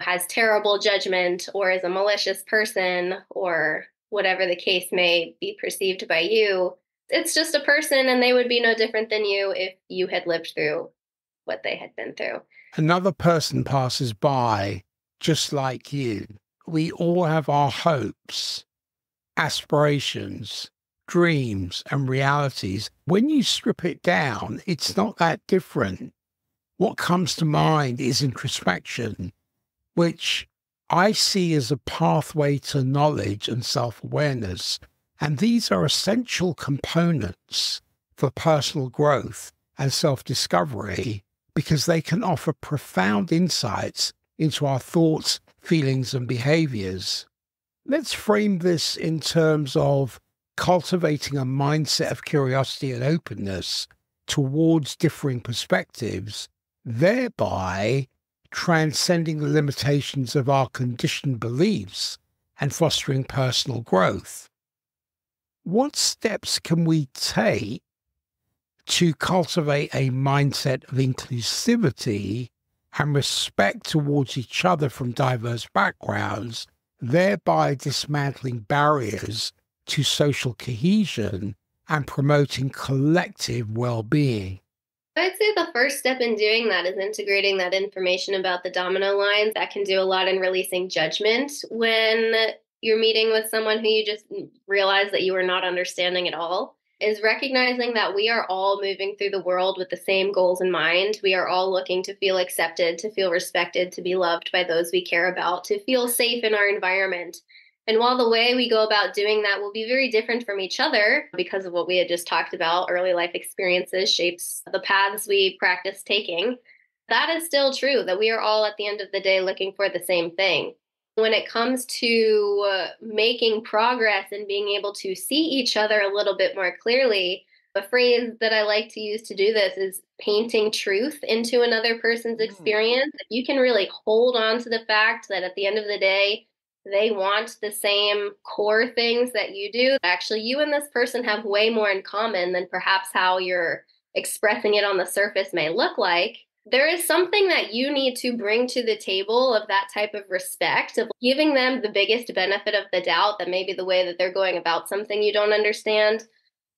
has terrible judgment or is a malicious person or whatever the case may be perceived by you. It's just a person and they would be no different than you if you had lived through what they had been through. Another person passes by just like you. We all have our hopes, aspirations, dreams, and realities. When you strip it down, it's not that different. What comes to mind is introspection, which I see as a pathway to knowledge and self awareness. And these are essential components for personal growth and self discovery because they can offer profound insights into our thoughts, feelings, and behaviors. Let's frame this in terms of cultivating a mindset of curiosity and openness towards differing perspectives, thereby transcending the limitations of our conditioned beliefs and fostering personal growth. What steps can we take to cultivate a mindset of inclusivity and respect towards each other from diverse backgrounds, thereby dismantling barriers to social cohesion and promoting collective well being. I'd say the first step in doing that is integrating that information about the domino lines. That can do a lot in releasing judgment when you're meeting with someone who you just realize that you are not understanding at all. Is recognizing that we are all moving through the world with the same goals in mind. We are all looking to feel accepted, to feel respected, to be loved by those we care about, to feel safe in our environment. And while the way we go about doing that will be very different from each other because of what we had just talked about, early life experiences shapes the paths we practice taking, that is still true that we are all at the end of the day looking for the same thing. When it comes to uh, making progress and being able to see each other a little bit more clearly, a phrase that I like to use to do this is painting truth into another person's mm. experience. You can really hold on to the fact that at the end of the day, they want the same core things that you do. Actually, you and this person have way more in common than perhaps how you're expressing it on the surface may look like. There is something that you need to bring to the table of that type of respect, of giving them the biggest benefit of the doubt that maybe the way that they're going about something you don't understand,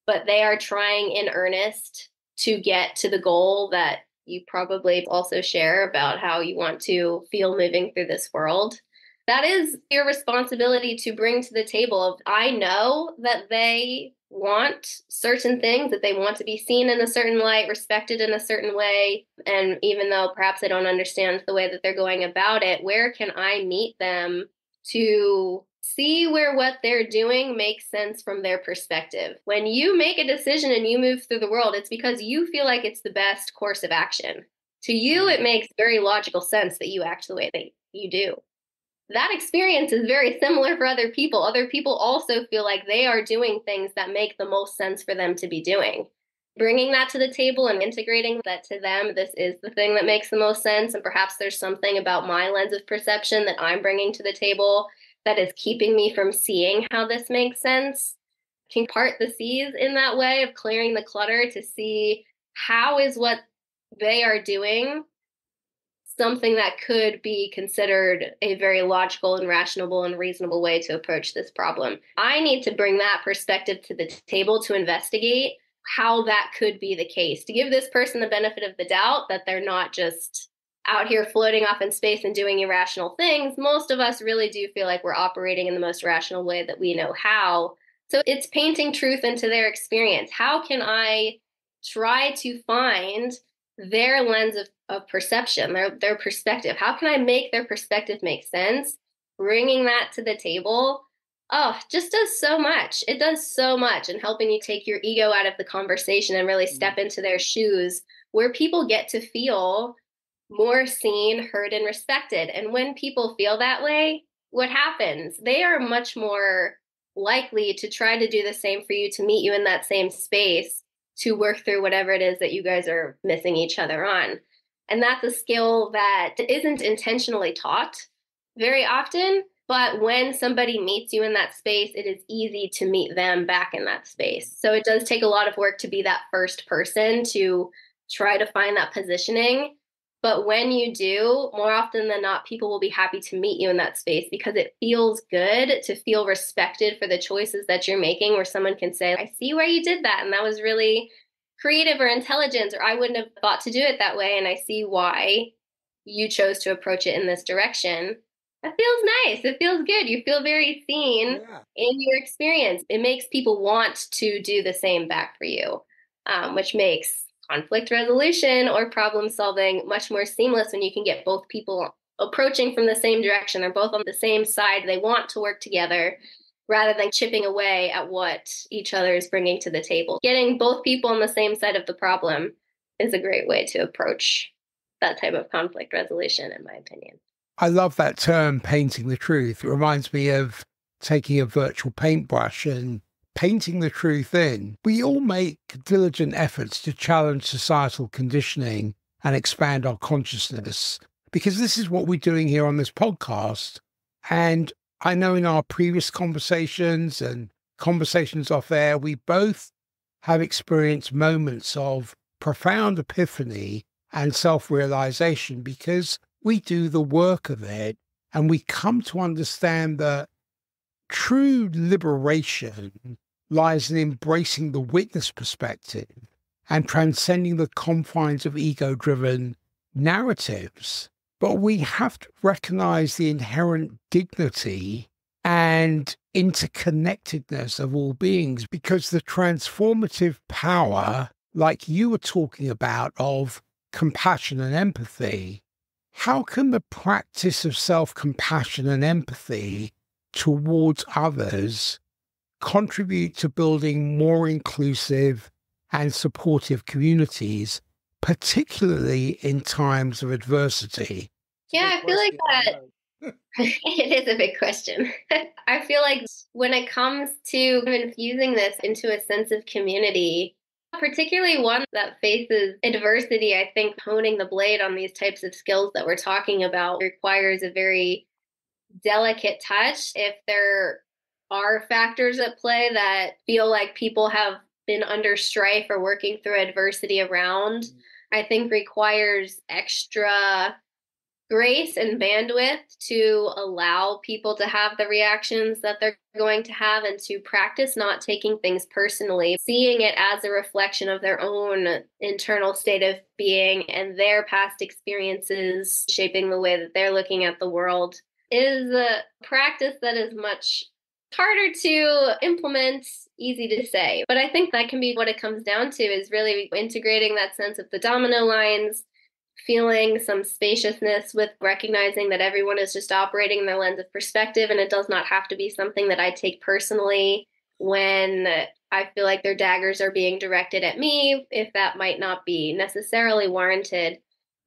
but they are trying in earnest to get to the goal that you probably also share about how you want to feel moving through this world. That is your responsibility to bring to the table of i know that they want certain things that they want to be seen in a certain light respected in a certain way and even though perhaps i don't understand the way that they're going about it where can i meet them to see where what they're doing makes sense from their perspective? When you make a decision and you move through the world it's because you feel like it's the best course of action. To you it mm-hmm. makes very logical sense that you act the way that you do that experience is very similar for other people. Other people also feel like they are doing things that make the most sense for them to be doing. Bringing that to the table and integrating that to them, this is the thing that makes the most sense. And perhaps there's something about my lens of perception that I'm bringing to the table that is keeping me from seeing how this makes sense. Can part the seas in that way of clearing the clutter to see how is what they are doing something that could be considered a very logical and rational and reasonable way to approach this problem. I need to bring that perspective to the table to investigate how that could be the case, to give this person the benefit of the doubt that they're not just out here floating off in space and doing irrational things. Most of us really do feel like we're operating in the most rational way that we know how. So it's painting truth into their experience. How can I try to find their lens of, of perception, their, their perspective. How can I make their perspective make sense? Bringing that to the table, oh, just does so much. It does so much in helping you take your ego out of the conversation and really step mm-hmm. into their shoes where people get to feel more seen, heard, and respected. And when people feel that way, what happens? They are much more likely to try to do the same for you, to meet you in that same space to work through whatever it is that you guys are missing each other on. And that's a skill that isn't intentionally taught very often. But when somebody meets you in that space, it is easy to meet them back in that space. So it does take a lot of work to be that first person to try to find that positioning but when you do, more often than not, people will be happy to meet you in that space because it feels good to feel respected for the choices that you're making, where someone can say, I see where you did that. And that was really creative or intelligent, or I wouldn't have thought to do it that way. And I see why you chose to approach it in this direction. That feels nice. It feels good. You feel very seen yeah. in your experience. It makes people want to do the same back for you, um, which makes conflict resolution or problem solving much more seamless when you can get both people approaching from the same direction. They're both on the same side. They want to work together rather than chipping away at what each other is bringing to the table. Getting both people on the same side of the problem is a great way to approach that type of conflict resolution, in my opinion. I love that term, painting the truth. It reminds me of taking a virtual paintbrush and painting the truth in. We all make diligent efforts to challenge societal conditioning and expand our consciousness because this is what we're doing here on this podcast. And I know in our previous conversations and conversations off air, we both have experienced moments of profound epiphany and self realization because we do the work of it and we come to understand that true liberation lies in embracing the witness perspective and transcending the confines of ego driven narratives. But we have to recognize the inherent dignity and interconnectedness of all beings because the transformative power, like you were talking about, of compassion and empathy, how can the practice of self compassion and empathy towards others contribute to building more inclusive and supportive communities, particularly in times of adversity? Yeah, I feel like that. it is a big question. I feel like when it comes to infusing this into a sense of community, particularly one that faces adversity, I think honing the blade on these types of skills that we're talking about requires a very delicate touch. If there are factors at play that feel like people have been under strife or working through adversity around. I think requires extra grace and bandwidth to allow people to have the reactions that they're going to have and to practice not taking things personally, seeing it as a reflection of their own internal state of being and their past experiences shaping the way that they're looking at the world is a practice that is much harder to implement easy to say but i think that can be what it comes down to is really integrating that sense of the domino lines feeling some spaciousness with recognizing that everyone is just operating in their lens of perspective and it does not have to be something that I take personally when I feel like their daggers are being directed at me, if that might not be necessarily warranted.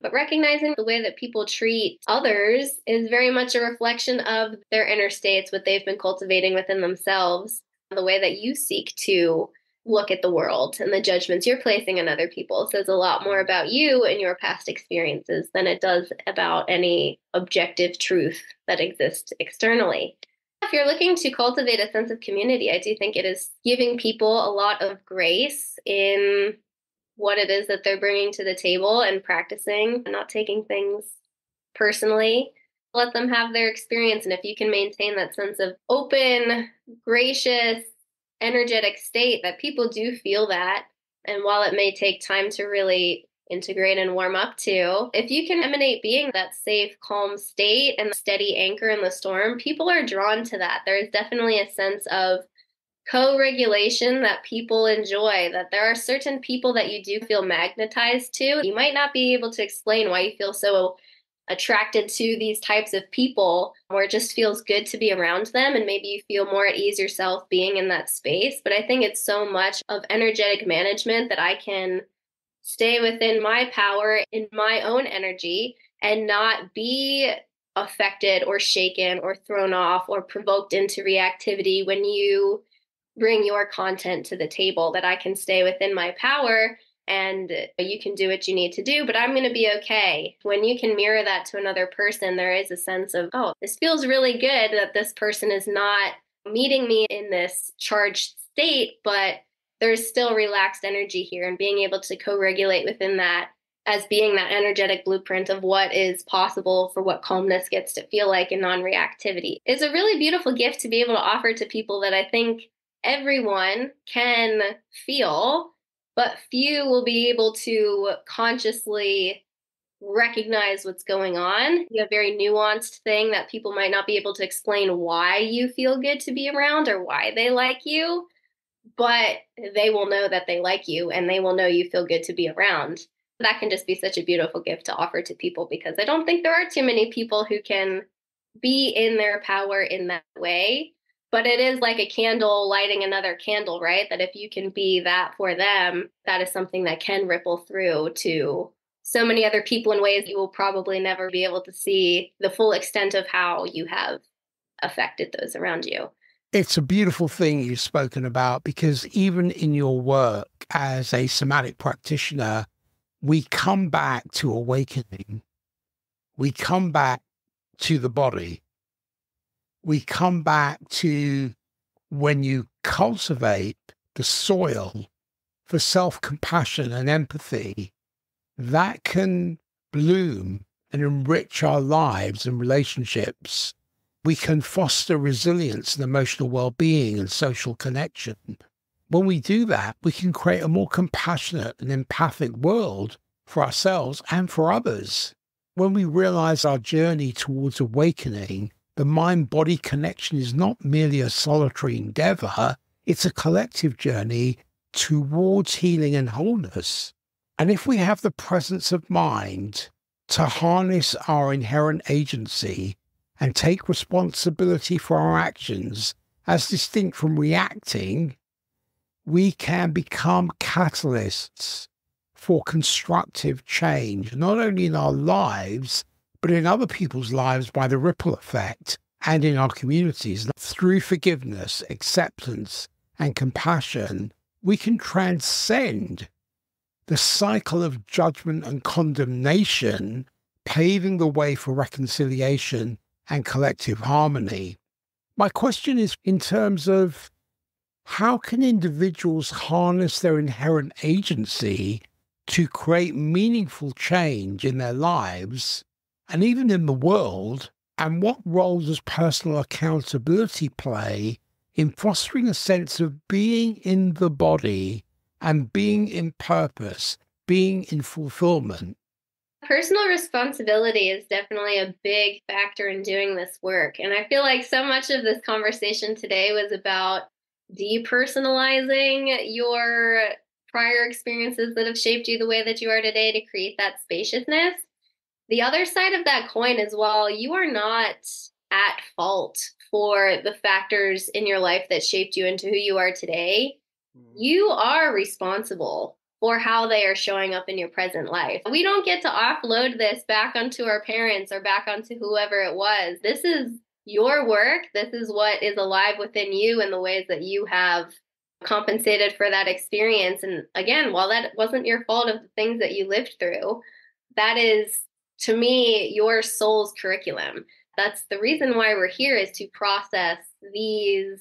But recognizing the way that people treat others is very much a reflection of their inner states, what they've been cultivating within themselves, the way that you seek to look at the world and the judgments you're placing on other people says a lot more about you and your past experiences than it does about any objective truth that exists externally. If you're looking to cultivate a sense of community, I do think it is giving people a lot of grace in what it is that they're bringing to the table and practicing, and not taking things personally. Let them have their experience. And if you can maintain that sense of open, gracious, energetic state that people do feel that. And while it may take time to really integrate and warm up to, if you can emanate being that safe, calm state and steady anchor in the storm, people are drawn to that. There's definitely a sense of co regulation that people enjoy, that there are certain people that you do feel magnetized to. You might not be able to explain why you feel so attracted to these types of people where it just feels good to be around them and maybe you feel more at ease yourself being in that space but i think it's so much of energetic management that i can stay within my power in my own energy and not be affected or shaken or thrown off or provoked into reactivity when you bring your content to the table that i can stay within my power and you can do what you need to do, but I'm going to be okay. When you can mirror that to another person, there is a sense of, oh, this feels really good that this person is not meeting me in this charged state, but there's still relaxed energy here and being able to co regulate within that as being that energetic blueprint of what is possible for what calmness gets to feel like in non reactivity is a really beautiful gift to be able to offer to people that I think everyone can feel but few will be able to consciously recognize what's going on. You have a very nuanced thing that people might not be able to explain why you feel good to be around or why they like you, but they will know that they like you and they will know you feel good to be around. That can just be such a beautiful gift to offer to people because I don't think there are too many people who can be in their power in that way but it is like a candle lighting another candle, right? That if you can be that for them, that is something that can ripple through to so many other people in ways you will probably never be able to see the full extent of how you have affected those around you. It's a beautiful thing you've spoken about because even in your work as a somatic practitioner, we come back to awakening. We come back to the body we come back to when you cultivate the soil for self compassion and empathy, that can bloom and enrich our lives and relationships. We can foster resilience and emotional well being and social connection. When we do that, we can create a more compassionate and empathic world for ourselves and for others. When we realize our journey towards awakening, the mind body connection is not merely a solitary endeavor, it's a collective journey towards healing and wholeness. And if we have the presence of mind to harness our inherent agency and take responsibility for our actions as distinct from reacting, we can become catalysts for constructive change, not only in our lives, but in other people's lives by the ripple effect and in our communities. Through forgiveness, acceptance, and compassion, we can transcend the cycle of judgment and condemnation, paving the way for reconciliation and collective harmony. My question is in terms of how can individuals harness their inherent agency to create meaningful change in their lives and even in the world? And what role does personal accountability play in fostering a sense of being in the body and being in purpose, being in fulfillment? Personal responsibility is definitely a big factor in doing this work. And I feel like so much of this conversation today was about depersonalizing your prior experiences that have shaped you the way that you are today to create that spaciousness. The other side of that coin is while you are not at fault for the factors in your life that shaped you into who you are today, mm-hmm. you are responsible for how they are showing up in your present life. We don't get to offload this back onto our parents or back onto whoever it was. This is your work. This is what is alive within you and the ways that you have compensated for that experience. And again, while that wasn't your fault of the things that you lived through, that is to me your soul's curriculum. That's the reason why we're here is to process these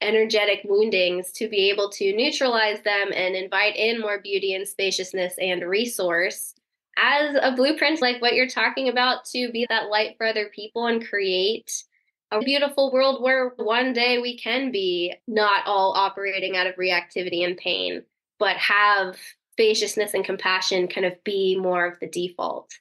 energetic woundings to be able to neutralize them and invite in more beauty and spaciousness and resource as a blueprint like what you're talking about to be that light for other people and create a beautiful world where one day we can be not all operating out of reactivity and pain, but have spaciousness and compassion kind of be more of the default.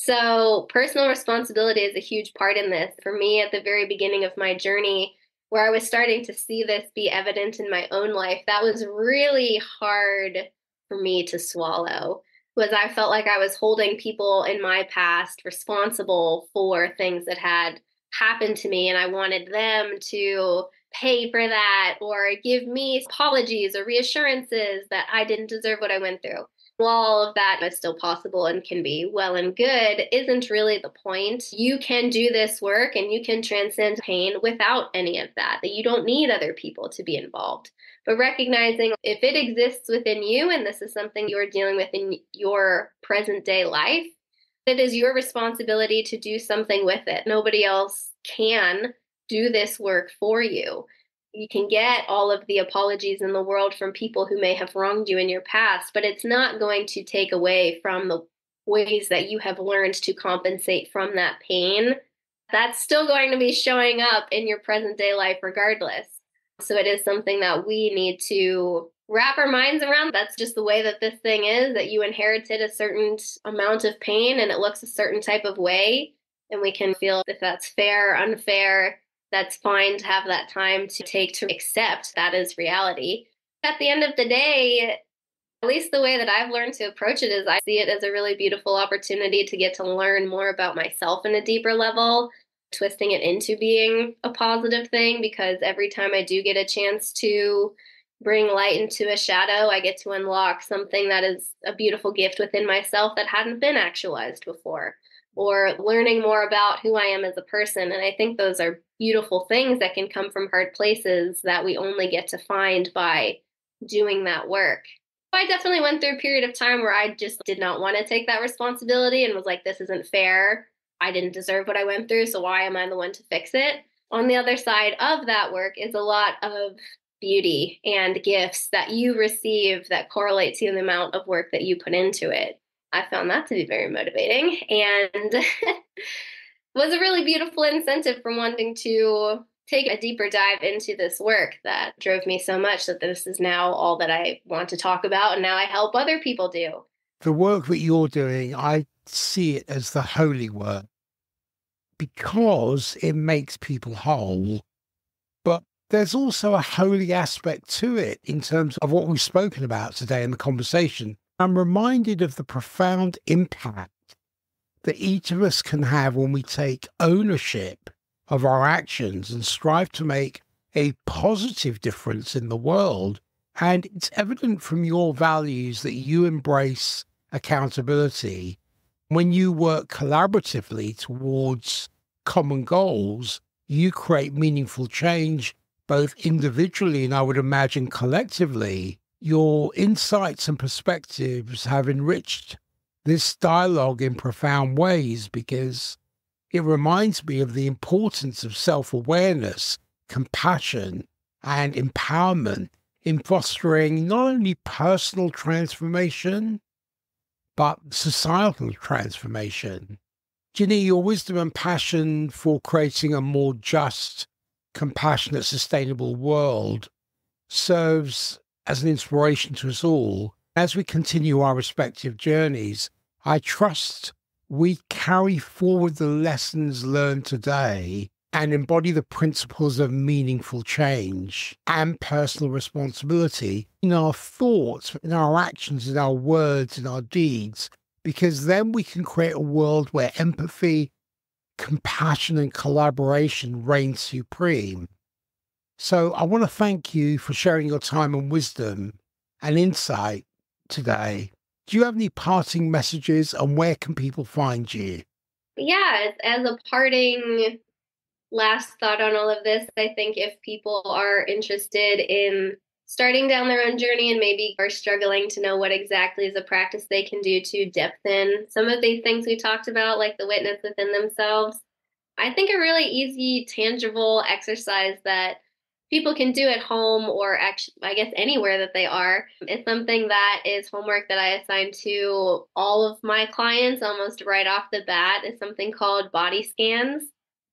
So, personal responsibility is a huge part in this. For me, at the very beginning of my journey, where I was starting to see this be evident in my own life, that was really hard for me to swallow. Was I felt like I was holding people in my past responsible for things that had happened to me and I wanted them to pay for that or give me apologies or reassurances that I didn't deserve what I went through. While all of that is still possible and can be well and good, isn't really the point. You can do this work and you can transcend pain without any of that, that you don't need other people to be involved. But recognizing if it exists within you and this is something you're dealing with in your present day life, it is your responsibility to do something with it. Nobody else can do this work for you. You can get all of the apologies in the world from people who may have wronged you in your past, but it's not going to take away from the ways that you have learned to compensate from that pain. That's still going to be showing up in your present day life regardless. So it is something that we need to wrap our minds around that's just the way that this thing is that you inherited a certain amount of pain and it looks a certain type of way and we can feel if that's fair or unfair that's fine to have that time to take to accept that is reality. At the end of the day at least the way that I've learned to approach it is I see it as a really beautiful opportunity to get to learn more about myself in a deeper level, twisting it into being a positive thing because every time I do get a chance to bring light into a shadow, I get to unlock something that is a beautiful gift within myself that hadn't been actualized before, or learning more about who I am as a person. And I think those are beautiful things that can come from hard places that we only get to find by doing that work. I definitely went through a period of time where I just did not want to take that responsibility and was like, this isn't fair. I didn't deserve what I went through, so why am I the one to fix it? On the other side of that work is a lot of beauty and gifts that you receive that correlate to the amount of work that you put into it. I found that to be very motivating and was a really beautiful incentive from wanting to take a deeper dive into this work that drove me so much that this is now all that I want to talk about. And now I help other people do. The work that you're doing, I see it as the holy work because it makes people whole. But there's also a holy aspect to it in terms of what we've spoken about today in the conversation. I'm reminded of the profound impact that each of us can have when we take ownership of our actions and strive to make a positive difference in the world. And it's evident from your values that you embrace accountability when you work collaboratively towards common goals, you create meaningful change both individually and I would imagine collectively. Your insights and perspectives have enriched this dialogue in profound ways because it reminds me of the importance of self awareness, compassion, and empowerment in fostering not only personal transformation, but societal transformation. Ginny, your wisdom and passion for creating a more just, compassionate, sustainable world serves as an inspiration to us all. As we continue our respective journeys, I trust we carry forward the lessons learned today and embody the principles of meaningful change and personal responsibility in our thoughts, in our actions, in our words, in our deeds, because then we can create a world where empathy, compassion, and collaboration reign supreme. So I want to thank you for sharing your time and wisdom and insight today. Do you have any parting messages and where can people find you? Yeah, as a parting last thought on all of this, I think if people are interested in starting down their own journey and maybe are struggling to know what exactly is a practice they can do to depthen some of these things we talked about, like the witness within themselves, I think a really easy, tangible exercise that people can do at home or actually, I guess anywhere that they are It's something that is homework that I assign to all of my clients almost right off the bat is something called body scans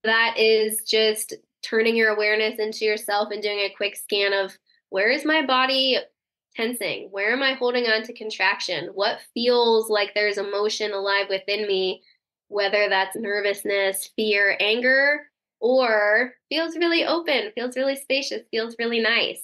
that is just turning your awareness into yourself and doing a quick scan of where is my body tensing? Where am I holding on to contraction? What feels like there's emotion alive within me, whether that's nervousness, fear, anger, or feels really open, feels really spacious, feels really nice,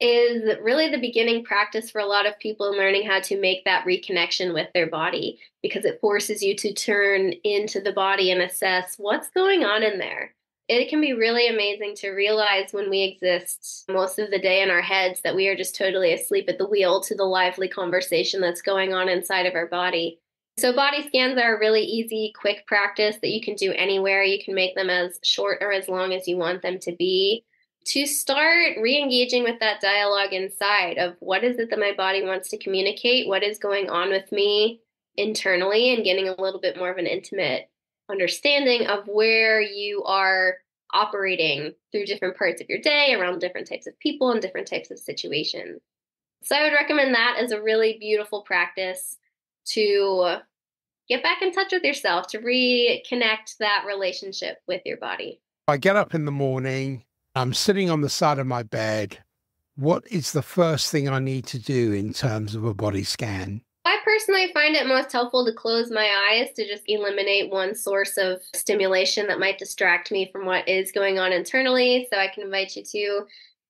is really the beginning practice for a lot of people in learning how to make that reconnection with their body because it forces you to turn into the body and assess what's going on in there. It can be really amazing to realize when we exist most of the day in our heads that we are just totally asleep at the wheel to the lively conversation that's going on inside of our body. So, body scans are a really easy, quick practice that you can do anywhere. You can make them as short or as long as you want them to be to start re engaging with that dialogue inside of what is it that my body wants to communicate, what is going on with me internally, and getting a little bit more of an intimate understanding of where you are operating through different parts of your day, around different types of people, and different types of situations. So I would recommend that as a really beautiful practice to get back in touch with yourself, to reconnect that relationship with your body. I get up in the morning, I'm sitting on the side of my bed. What is the first thing I need to do in terms of a body scan? I personally find it most helpful to close my eyes to just eliminate one source of stimulation that might distract me from what is going on internally. So I can invite you to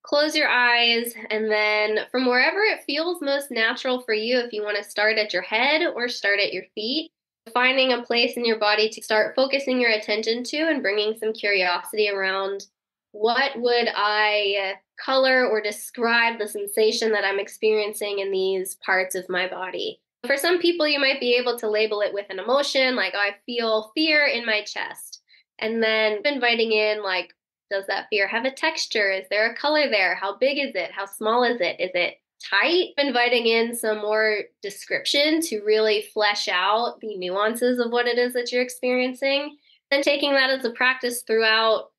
close your eyes and then from wherever it feels most natural for you, if you want to start at your head or start at your feet, finding a place in your body to start focusing your attention to and bringing some curiosity around what would I color or describe the sensation that I'm experiencing in these parts of my body? For some people, you might be able to label it with an emotion, like oh, I feel fear in my chest. And then inviting in, like, does that fear have a texture? Is there a color there? How big is it? How small is it? Is it tight? Inviting in some more description to really flesh out the nuances of what it is that you're experiencing. Then taking that as a practice throughout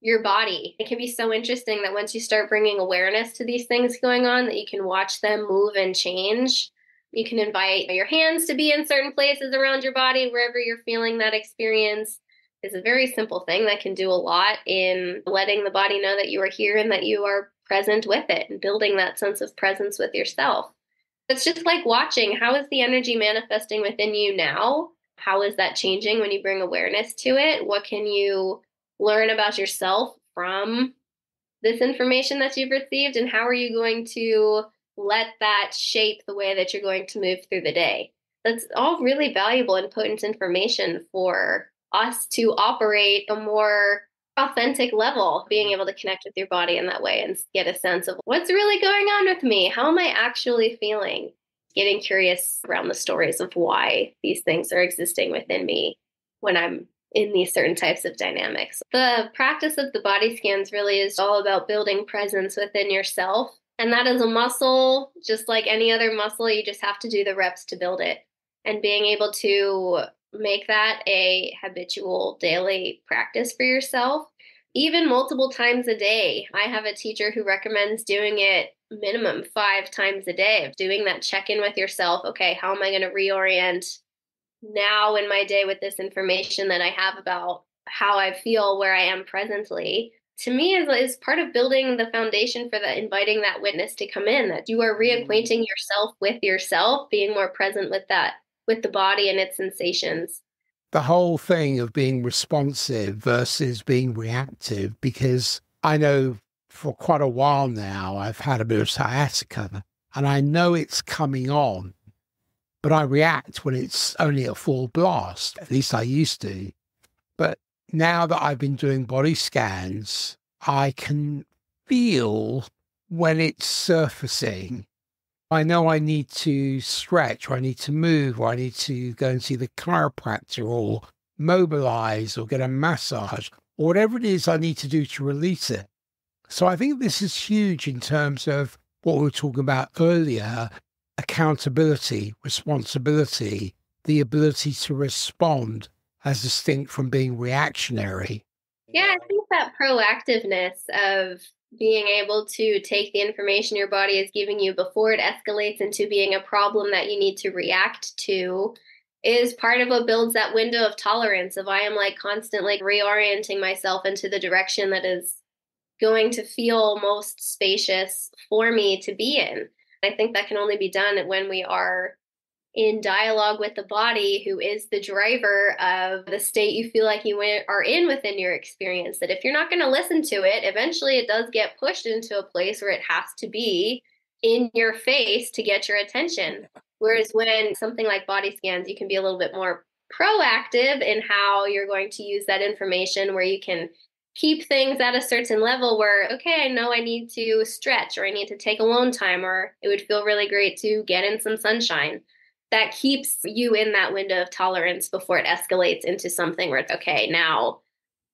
your body. It can be so interesting that once you start bringing awareness to these things going on, that you can watch them move and change. You can invite your hands to be in certain places around your body, wherever you're feeling that experience. Is a very simple thing that can do a lot in letting the body know that you are here and that you are present with it and building that sense of presence with yourself. It's just like watching how is the energy manifesting within you now? How is that changing when you bring awareness to it? What can you learn about yourself from this information that you've received? And how are you going to let that shape the way that you're going to move through the day? That's all really valuable and potent information for us to operate a more authentic level, being able to connect with your body in that way and get a sense of what's really going on with me? How am I actually feeling? Getting curious around the stories of why these things are existing within me when I'm in these certain types of dynamics. The practice of the body scans really is all about building presence within yourself. And that is a muscle, just like any other muscle, you just have to do the reps to build it. And being able to make that a habitual daily practice for yourself, even multiple times a day. I have a teacher who recommends doing it minimum five times a day of doing that check in with yourself. Okay, how am I going to reorient now in my day with this information that I have about how I feel where I am presently? To me, is, is part of building the foundation for the inviting that witness to come in, that you are mm-hmm. reacquainting yourself with yourself, being more present with that with the body and its sensations. The whole thing of being responsive versus being reactive, because I know for quite a while now I've had a bit of sciatica and I know it's coming on, but I react when it's only a full blast. At least I used to. But now that I've been doing body scans, I can feel when it's surfacing I know I need to stretch or I need to move or I need to go and see the chiropractor or mobilize or get a massage or whatever it is I need to do to release it. So I think this is huge in terms of what we were talking about earlier accountability, responsibility, the ability to respond as distinct from being reactionary. Yeah, I think that proactiveness of being able to take the information your body is giving you before it escalates into being a problem that you need to react to is part of what builds that window of tolerance if i am like constantly reorienting myself into the direction that is going to feel most spacious for me to be in. I think that can only be done when we are in dialogue with the body, who is the driver of the state you feel like you are in within your experience. That if you're not going to listen to it, eventually it does get pushed into a place where it has to be in your face to get your attention. Whereas when something like body scans, you can be a little bit more proactive in how you're going to use that information, where you can keep things at a certain level where, okay, I know I need to stretch or I need to take alone time, or it would feel really great to get in some sunshine that keeps you in that window of tolerance before it escalates into something where it's okay, now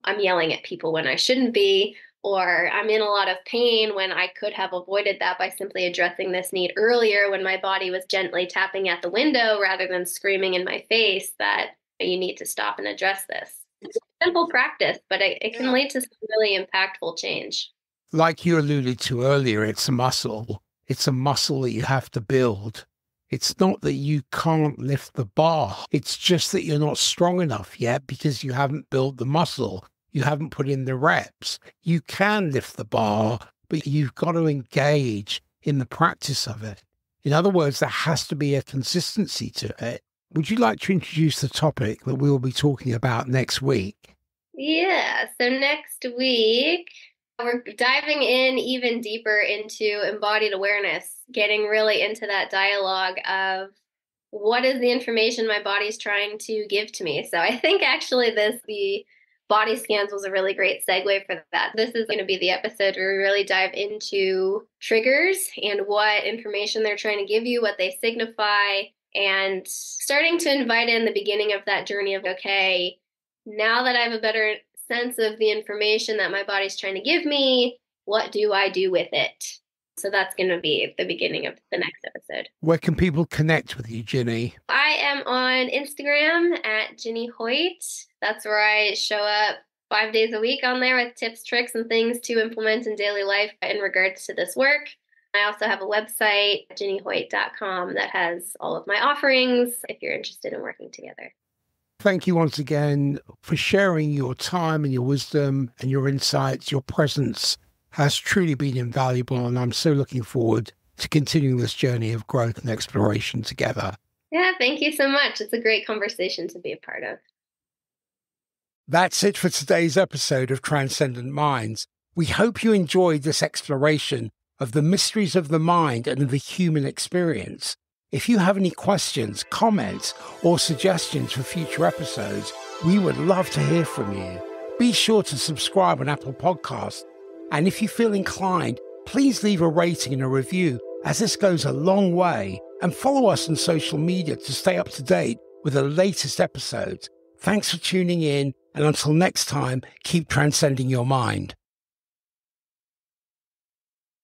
I'm yelling at people when I shouldn't be, or I'm in a lot of pain when I could have avoided that by simply addressing this need earlier when my body was gently tapping at the window rather than screaming in my face that you need to stop and address this. It's a simple practice, but it, it can lead to some really impactful change. Like you alluded to earlier, it's a muscle. It's a muscle that you have to build. It's not that you can't lift the bar. It's just that you're not strong enough yet because you haven't built the muscle. You haven't put in the reps. You can lift the bar, but you've got to engage in the practice of it. In other words, there has to be a consistency to it. Would you like to introduce the topic that we will be talking about next week? Yeah. So next week, we're diving in even deeper into embodied awareness, getting really into that dialogue of what is the information my body's trying to give to me. So I think actually this the body scans was a really great segue for that. This is going to be the episode where we really dive into triggers and what information they're trying to give you, what they signify, and starting to invite in the beginning of that journey of okay, now that I have a better sense of the information that my body's trying to give me. What do I do with it? So that's going to be the beginning of the next episode. Where can people connect with you, Ginny? I am on Instagram at Ginny Hoyt. That's where I show up five days a week on there with tips, tricks, and things to implement in daily life in regards to this work. I also have a website, ginnyhoyt.com, that has all of my offerings if you're interested in working together. Thank you once again for sharing your time and your wisdom and your insights. Your presence has truly been invaluable, and I'm so looking forward to continuing this journey of growth and exploration together. Yeah, thank you so much. It's a great conversation to be a part of. That's it for today's episode of Transcendent Minds. We hope you enjoyed this exploration of the mysteries of the mind and the human experience. If you have any questions, comments, or suggestions for future episodes, we would love to hear from you. Be sure to subscribe on Apple Podcasts. And if you feel inclined, please leave a rating and a review, as this goes a long way. And follow us on social media to stay up to date with the latest episodes. Thanks for tuning in, and until next time, keep transcending your mind.